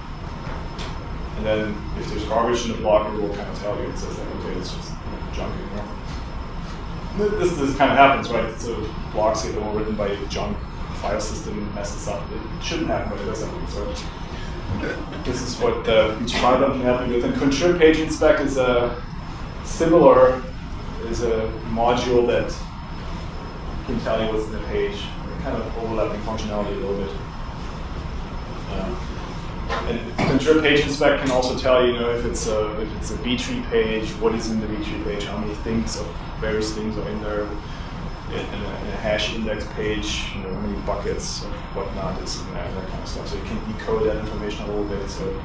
And then if there's garbage in the block, it will kind of tell you. It says like, okay, it's just junk in here. This, this kind of happens, right? So blocks get overwritten by junk, file system messes up. It shouldn't happen, but it does happen. So this is what uh, each file dump can happen with. And contrib page inspect is a similar, is a module that can tell you what's in the page. Kind of overlapping functionality a little bit. Um, and contrib page inspect can also tell you, you know, if it's a if it's a B tree page, what is in the B tree page, how many things of various things are in there. In, a, in a, hash index page, you know, how many buckets of whatnot is in there, that kind of stuff. So you can decode that information a little bit. So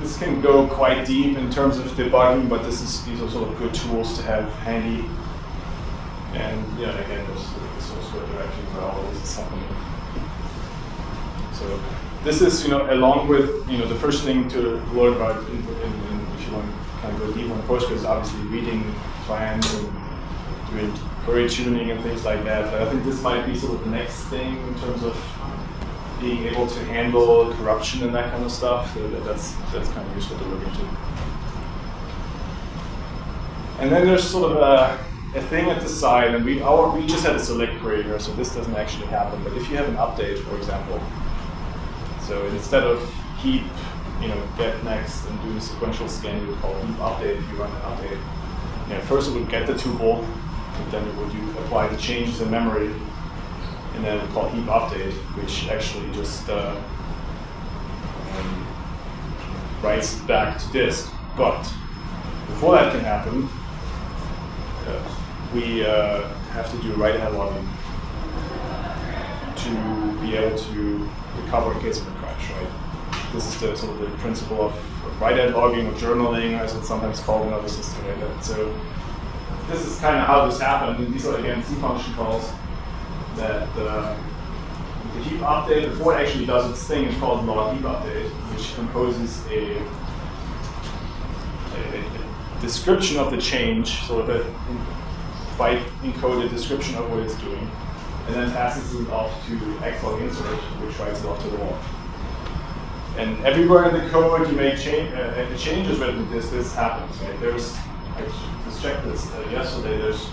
this can go quite deep in terms of debugging, but this is these are sort of good tools to have handy and yeah, again, there's the source code direction where all this is happening. So this is, you know, along with, you know, the first thing to learn about in, in, in, if you want to kind of go deep on Postgres is obviously reading plans and doing query tuning and things like that. But I think this might be sort of the next thing in terms of being able to handle corruption and that kind of stuff. So that's that's kind of useful to look into. And then there's sort of a, a thing at the side, and we our, we just had a select query here, so this doesn't actually happen. But if you have an update, for example, so instead of heap, you know, get next and do the sequential scan, you would call heap update if you run an update. You first it would get the tuple, then it would do, apply the changes in memory, and then call heap update, which actually just uh, um, writes back to disk. But before that can happen, uh, we uh, have to do write-ahead logging to be able to recover in case of a crash, right? This is the sort of the principle of, of write-ahead logging or journaling, as it's sometimes called in other systems. Right? So this is kind of how this happened. And these are again C function calls that uh, the heap update before it actually does its thing is called log heap update, which composes a, a, a description of the change, sort of a byte encoded description of what it's doing, and then passes it off to xlog insert, which writes it off to the log. And everywhere in the code you make change, uh, the changes written, this this happens. Right? There's I this uh, yesterday. There's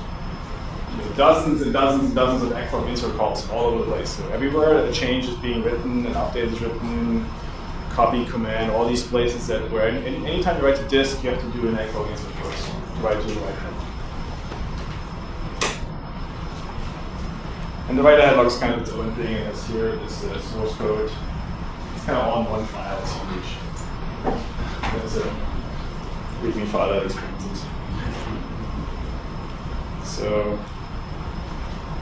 you know, dozens and dozens and dozens of xlog insert calls all over the place. So everywhere a change is being written, an update is written, copy command, all these places that where any, anytime you write to disk, you have to do an xlog insert first to write to the right head. And the write ahead log is kind of its own thing, and it's here, this uh, source code. It's kind of in one file, huge. There's a README file that it. So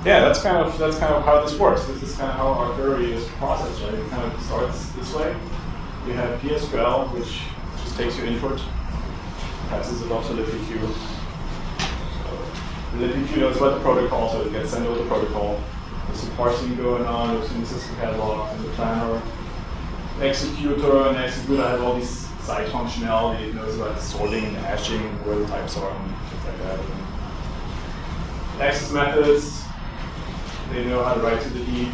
yeah, that's kind of that's kind of how this works. This is kind of how our query is processed, right? It kind of starts this way. You have PSQL, which just takes your input, passes it off to libpq. The libpq knows about the protocol, so it gets sent over the protocol. There's some parsing going on, there's some system catalog and the planner. Executor and executor have all these side functionality. It knows about sorting and hashing, where the types are, and things like that. Access methods, they know how to write to the heap.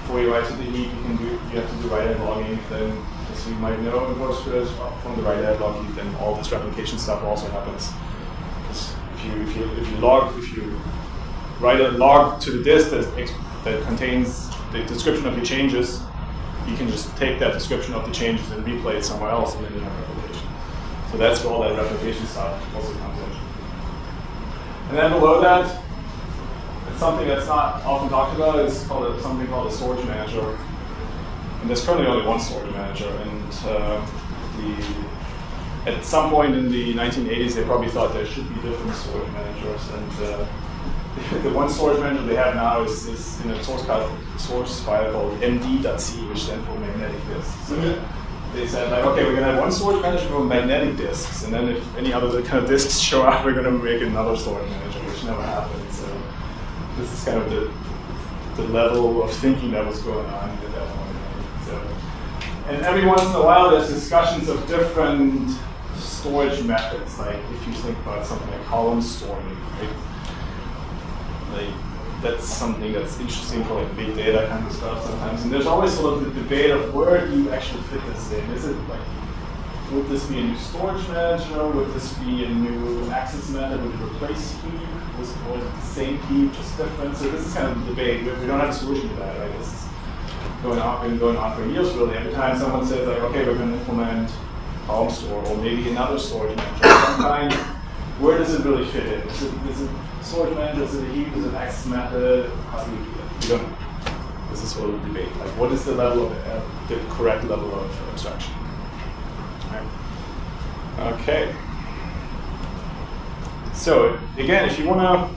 Before you write to the heap, you can do you have to do write-ahead logging. Then, as you might know in Postgres, from the write-ahead log then all this replication stuff also happens. If you if you if you log if you write a log to the disk that that contains the description of your changes, you can just take that description of the changes and replay it somewhere else, and then you have replication. So that's where all that replication stuff also comes in. And then below that, it's something that's not often talked about is called a, something called a storage manager. And there's currently only one storage manager. And uh, the, at some point in the 1980s, they probably thought there should be different storage managers. And uh, the one storage manager they have now is, is in a source, file, source file called md.c, which stands for magnetic disks. So they said, like, okay, we're going to have one storage manager for magnetic disks, and then if any other kind of disks show up, we're going to make another storage manager, which never happened. So this is kind of the, the level of thinking that was going on at that point. So, and every once in a while, there's discussions of different storage methods. Like if you think about something like column storing, right? Like that's something that's interesting for like big data kind of stuff sometimes. And there's always sort of the debate of where do you actually fit this in? Is it like would this be a new storage manager? Would this be a new access method? Would it replace heap? Was, it the same heap, just different? So this is kind of the debate. We, we don't have a solution to that, right? This is going on, been going on for years, really. Every time someone says, like, okay, we're going to implement column store or maybe another storage manager kind, where does it really fit in? Is it, is it Is it a heap? Is it an access method? How do you do that? We don't. This is sort of the debate. Like, what is the level of uh, the correct level of abstraction? Right. Okay. So again, if you want to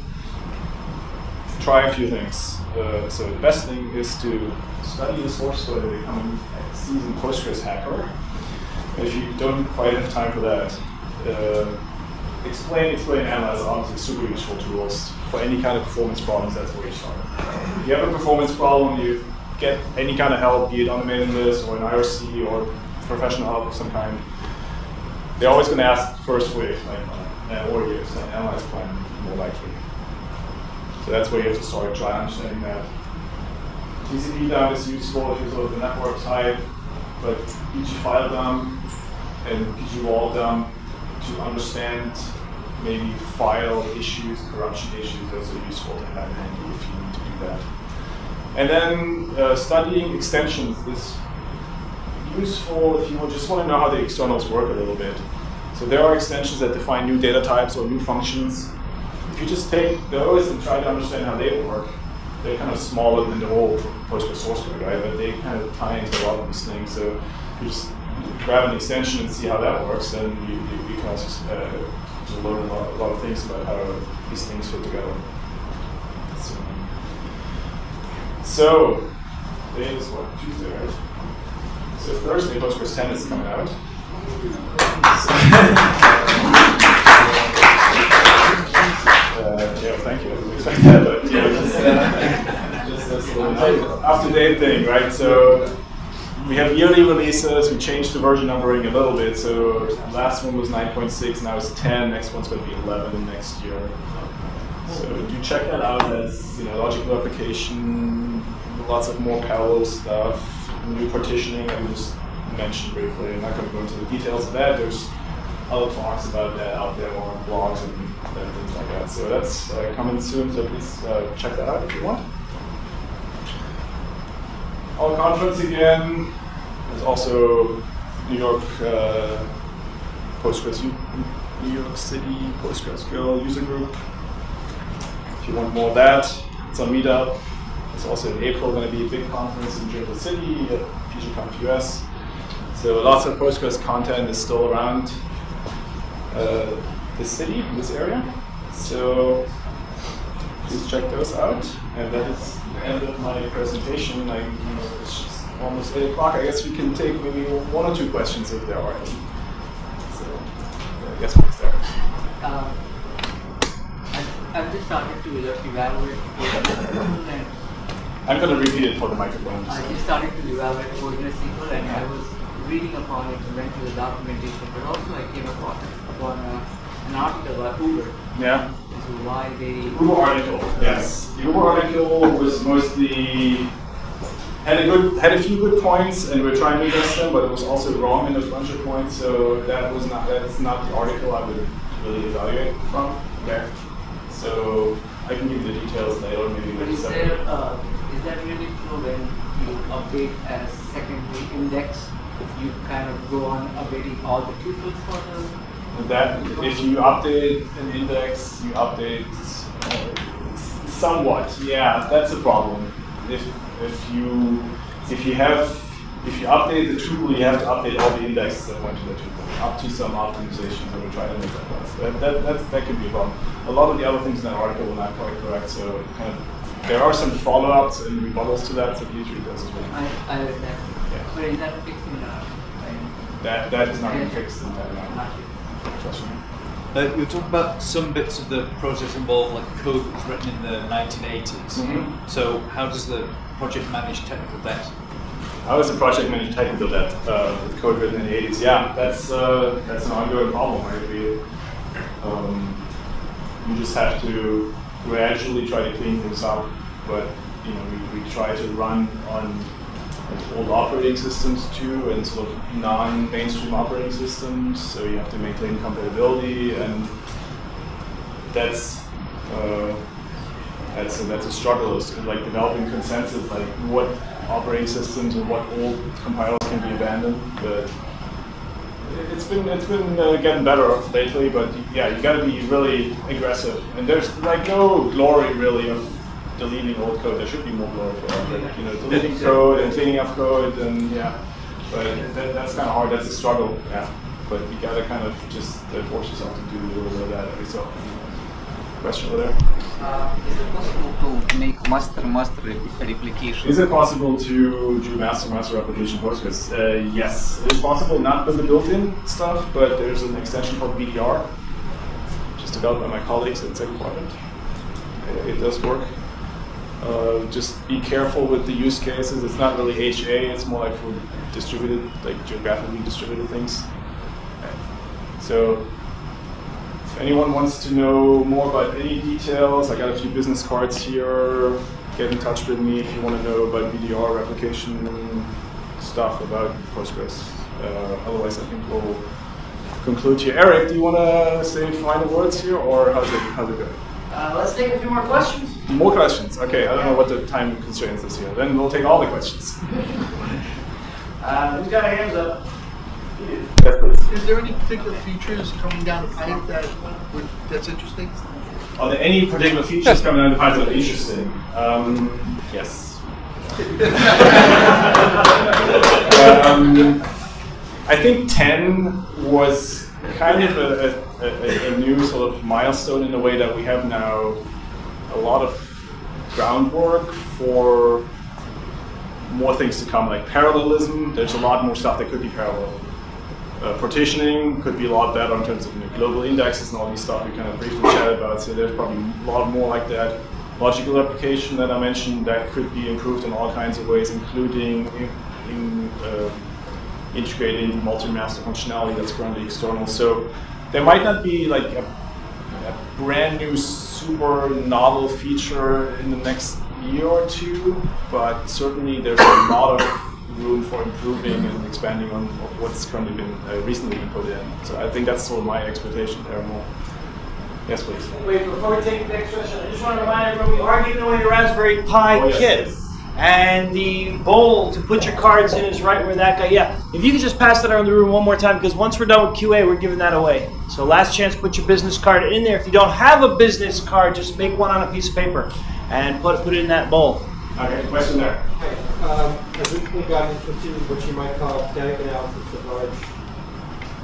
try a few things, uh, so the best thing is to study the source code and become a seasoned Postgres hacker. If you don't quite have time for that, uh, explain, explain, analyze are obviously super useful tools for any kind of performance problems. That's where you start. If you have a performance problem, you get any kind of help, be it on a mailing list or an IRC or professional help of some kind they're always going to ask first for your explain plan, or your analyze plan, more likely. So that's where you have to start try understanding that. TCP dump is useful if you're sort of the network type, but PG file dump and PG WAL dump to understand maybe file issues, corruption issues, those are useful to have handy if you need to do that. And then uh, studying extensions is useful if you just want to know how the externals work a little bit. So there are extensions that define new data types or new functions. If you just take those and try to understand how they work, they're kind of smaller than the whole Postgres source code, right? But they kind of tie into a lot of these things. So you just grab an extension and see how that works, then you, you, you can also uh, learn a lot, a lot of things about how these things fit together. So, so today is what, Tuesday, right? So Thursday, Postgres 10 is coming out. uh, yeah, thank you. That, but yeah, just, uh, just that's a little up-to-date thing, right? So we have yearly releases. We changed the version numbering a little bit. So last one was 9.6, now it's 10. Next one's going to be 11 next year. So do check that out as you know logical replication, lots of more parallel stuff, new partitioning. I just mentioned briefly. I'm not going to go into the details of that. There's other talks about that out there on blogs and, things like that. So that's uh, coming soon. So please uh, check that out if you want. Our conference again. There's also New York uh, Postgres, New York City PostgreSQL user group. If you want more of that, it's on Meetup. It's also in April going to be a big conference in Jersey City at PGConf US. So lots of Postgres content is still around uh, this city, this area. So please check those out. And that is the end of my presentation. I, you know, it's almost 8 o'clock. I guess we can take maybe one or two questions if there are any. So I guess we'll start. Uh, I, I've just started to evaluate and I'm going to repeat it for the microphone. I just started to evaluate Postgres SQL and I was reading upon it and went to the documentation, but also I came upon, upon uh, an article about Uber Yeah. To why they Uber article. Yes. The Uber article was mostly had a good had a few good points, and we're trying to address them, but it was also wrong in a bunch of points. So that was not that's not the article I would really evaluate from. Okay. So I can give you the details later, maybe But is separate- there, uh, is that really true when you update as secondary index? You kind of go on updating all the tuples for the. That if you update an index, you update uh, somewhat. Yeah, that's a problem. If if you if you have if you update the tuple, you have to update all the indexes that went to the tuple, up to some optimizations, and we try to make that work. That that that's, that could be a problem. A lot of the other things in that article were not quite correct, so kind of there are some follow-ups and rebuttals to that, so please read those as well. I, I read that. Yeah. But is that fixed in like, That that is not been fixed in that. not no. yet? Trust me. Uh, we were talking about some bits of the process involved, like code that was written in the 1980s. Mhm. So, how does the project manage technical debt? How is the project managed technical debt uh, with code written in the 80s? Yeah, that's uh, that's an ongoing problem, right? We, um, you just have to gradually try to clean things up, but you know we, we try to run on like, old operating systems too, and sort of non-mainstream operating systems. So you have to maintain compatibility, and that's. Uh, that's a, that's a struggle. Like developing consensus, like what operating systems and what old compilers can be abandoned. But it's been it's been uh, getting better lately. But yeah, you got to be really aggressive. And there's like no glory really of deleting old code. There should be more glory for that. Like, you know, deleting code and cleaning up code and yeah. But that, that's kind of hard. That's a struggle. Yeah. But you got to kind of just uh, force yourself to do a little bit of that every so often. Question over there. Uh, is it possible to make master master replication? Is it possible to do master master replication Postgres? Uh, yes, it is possible, not with the built-in stuff, but there's an extension called BDR, just developed by my colleagues at 2ndQuadrant. Uh, It does work. Uh, just be careful with the use cases. It's not really HA. It's more like for distributed, like geographically distributed things. So if anyone wants to know more about any details, I got a few business cards here. get in touch with me if you want to know about BDR replication stuff about Postgres. Uh, otherwise, I think we'll conclude here. Eric, do you want to say final words here, or how's it, how's it go? Uh, let's take a few more questions. More questions. Okay, I don't know what the time constraints is here. Then we'll take all the questions. Uh, who's got a hands up? Yes, please. Is there any particular features coming down the pipe that would, that's interesting? Are there any particular features coming down the pipe that are interesting? Um, yes. um, I think 10 was kind of a, a, a, new sort of milestone in the way that we have now a lot of groundwork for more things to come, like parallelism. There's a lot more stuff that could be parallel. Uh, partitioning could be a lot better in terms of you know, global indexes and all these stuff we kind of briefly chatted about. So there's probably a lot more like that. Logical replication that I mentioned that could be improved in all kinds of ways, including in, in, uh, integrating multi-master functionality that's currently external. So there might not be like a, a brand new super novel feature in the next year or two, but certainly there's a lot of room for improving and expanding on what's currently been uh, recently been put in. So I think that's sort of my expectation there more. Yes, please. Wait, before we take the next question, I just want to remind everyone we are giving away a Raspberry Pi Oh, yes, kit. Yes. And the bowl to put your cards in is right where that guy. Yeah, if you could just pass that around the room one more time, because once we're done with QA, we're giving that away. So last chance, put your business card in there. If you don't have a business card, just make one on a piece of paper and put put it in that bowl. Okay, question there. Hi, um, I've recently gotten into what you might call static analysis of large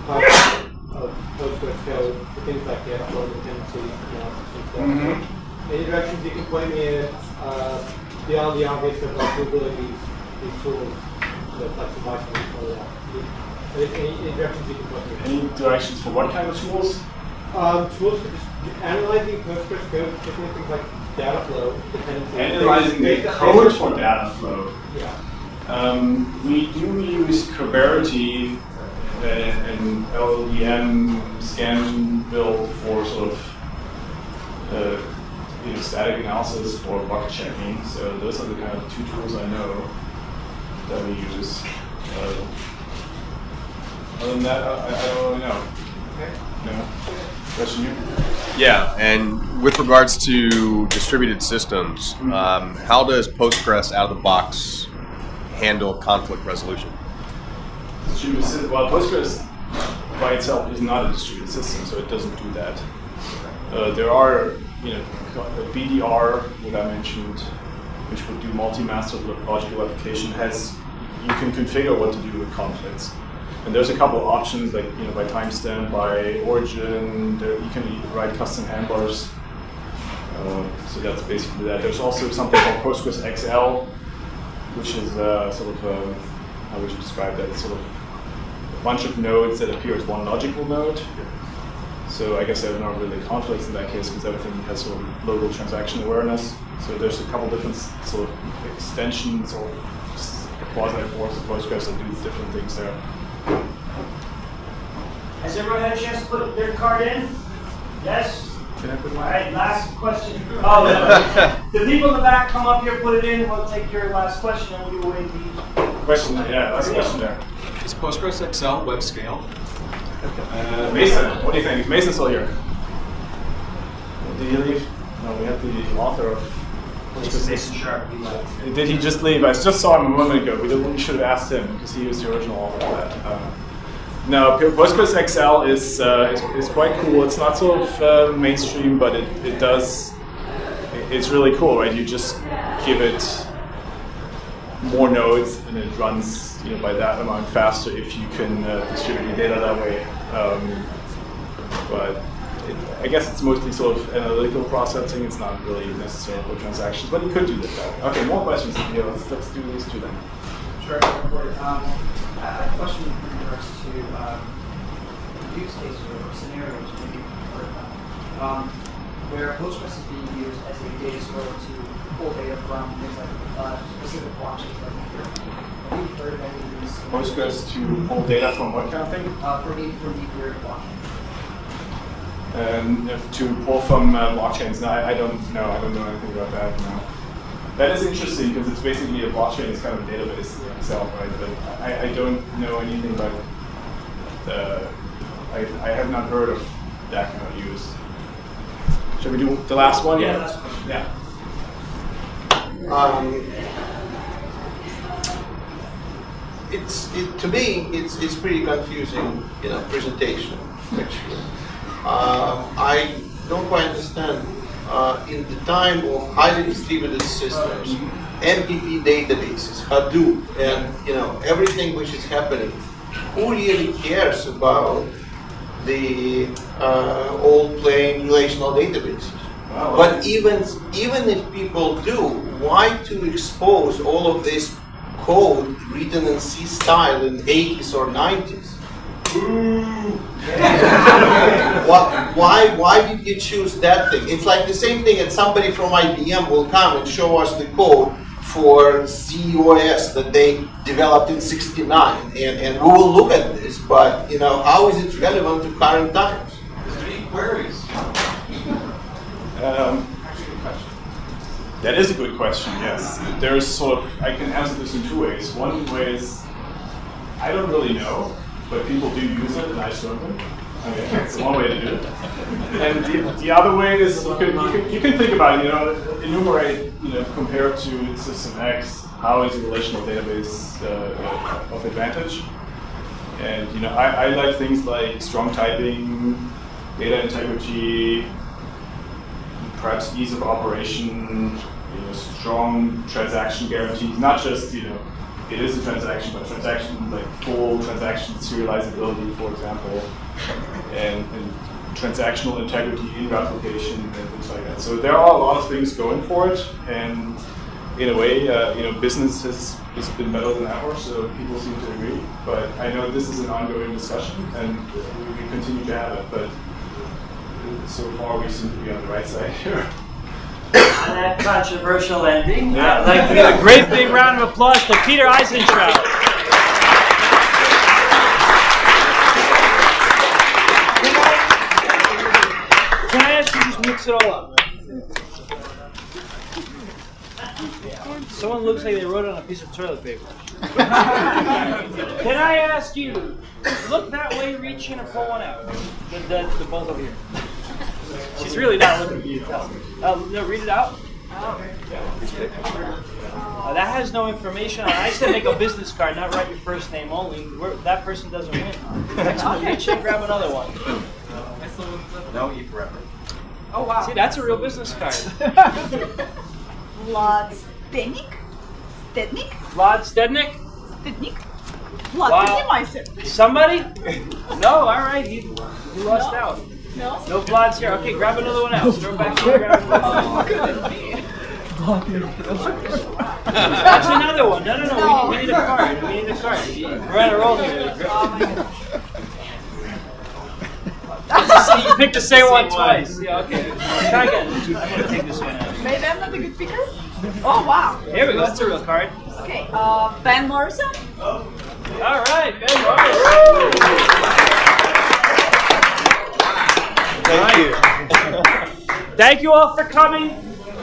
parts of Postgres code for things like the upload dependency analysis and stuff. Mhm. Any directions you can point me in, uh, the obvious of like Googling these, these tools, the like the marketing or that. Any, directions you can me in? Any directions for what kind of tools? Um, tools for just analyzing Postgres code, particularly things like data flow, dependency. Analyzing the code for data flow. Yeah. Um, we do use Coverity uh, and LLVM scan build for sort of uh, you know, static analysis for bucket checking. So those are the kind of two tools I know that we use. Uh, other than that, I, I don't really know. Okay. No. Question here? Yeah, and with regards to distributed systems, um, how does Postgres out of the box handle conflict resolution? Distributed. Well, Postgres by itself is not a distributed system, so it doesn't do that. Uh, there are, you know, BDR, what I mentioned, which would do multi-master lo- logical replication, has you can configure what to do with conflicts. And there's a couple of options, like you know, by timestamp, by origin. There, you can write custom handlers. Uh, so that's basically that. There's also something called Postgres XL, which is uh, sort of uh, how would you describe that? It's sort of a bunch of nodes that appear as one logical node. So I guess there are not really conflicts in that case because everything has sort of local transaction awareness. So there's a couple different sort of extensions or quasi forms of Postgres that do different things there. Has everyone had a chance to put their card in? Yes? Can I put All my right, last question. Oh, no. the people in the back come up here, put it in, and we'll take your last question, and we'll give away the. question? Yeah, last question there. Is Postgres XL web scale? Uh, Mason, what do you think? Is Mason still here? Did he leave? No, we had the author of. Mason Sharp, we like. Did he just leave? I just saw him a moment ago. We, we should have asked him because he was the original author of that. Um, no, P- Postgres XL is, uh, is, is quite cool. It's not sort of uh, mainstream, but it, it does. it- It's really cool, right? You just give it more nodes, and it runs you know by that amount faster if you can uh, distribute your data that way. Um, but it, I guess it's mostly sort of analytical processing. It's not really necessary for transactions, but you could do that. Okay, more questions. Yeah, let's, let's do these two then. Sure. Um, I have a question in regards to um, use cases or scenarios maybe um, where Postgres is being used as a data store to pull data from things like uh, specific blockchains like Ethereum. Have you heard of any of these? Postgres to pull data from what kind of thing? Uh, for deep, for deep query blockchain. And if to pull from uh, blockchains, no, I, I don't know. I don't know anything about that. No. That is interesting because it's basically a blockchain is kind of a database itself, right? But I, I don't know anything about the. I, I have not heard of that kind of use. Shall we do the last one? Yeah. Yeah. Um, it's it, to me it's it's pretty confusing, you know, presentation actually. Um, I don't quite understand. Uh, in the time of highly distributed systems, MPP databases, Hadoop, and you know everything which is happening, who really cares about the uh, old plain relational databases? But even even if people do, why to expose all of this code written in C style in 80s or 90s? why, why why did you choose that thing? It's like the same thing that somebody from IBM will come and show us the code for ZOS that they developed in 69 and, and we will look at this, but you know, how is it relevant to current times? Three Queries. Um, that is a good question, yes. There is sort of, I can answer this in two ways. One way is, I don't really know, but people do use it and I serve them. I mean, that's one way to do it. And the, the other way is you can, you, can, you can think about it, you know, enumerate, you know, compare to system X, how is a relational database uh, of advantage? And, you know, I, I like things like strong typing, data integrity, perhaps ease of operation, you know, strong transaction guarantees, not just, you know, it is a transaction, but transaction, like full transaction serializability, for example, and, and transactional integrity in replication and things like that. So there are a lot of things going for it, and in a way, uh, you know, business has, has been better than ever, so people seem to agree. But I know this is an ongoing discussion, and we, we continue to have it, but so far we seem to be on the right side here. That controversial ending. Yeah. I'd like to give a great big round of applause to Peter Eisentraut. Can I ask you to just mix it all up? Someone looks like they wrote it on a piece of toilet paper. Can I ask you, look that way, reach in, and pull one out? The, the, the over here. She's really not looking. Uh, no, read it out. Oh. Uh, that has no information. I said make a business card, not write your first name only. We're, that person doesn't win. Next you should grab another one. No eat forever. Oh wow! See, that's a real business card. Vlad Stednik. Stednik. Vlad Stednik. Stednik. Vlad, wow. Somebody? No, all right, he, he lost no. out. No? No Vlad's here. Okay, grab another one else. Throw it back here. Grab another. That's another one. No, no, no. We, we need a card. We need a card. We're on a roll here. you picked the same one twice. Yeah, okay. Try again. I'm gonna take this one out. Maybe I'm not a good picker? Oh, wow. Here we go. That's a real card. Okay, uh, Ben Morrison? Oh. All right, Ben Morris. Thank you. Thank you all for coming.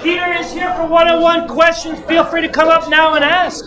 Peter is here for one-on-one questions. Feel free to come up now and ask.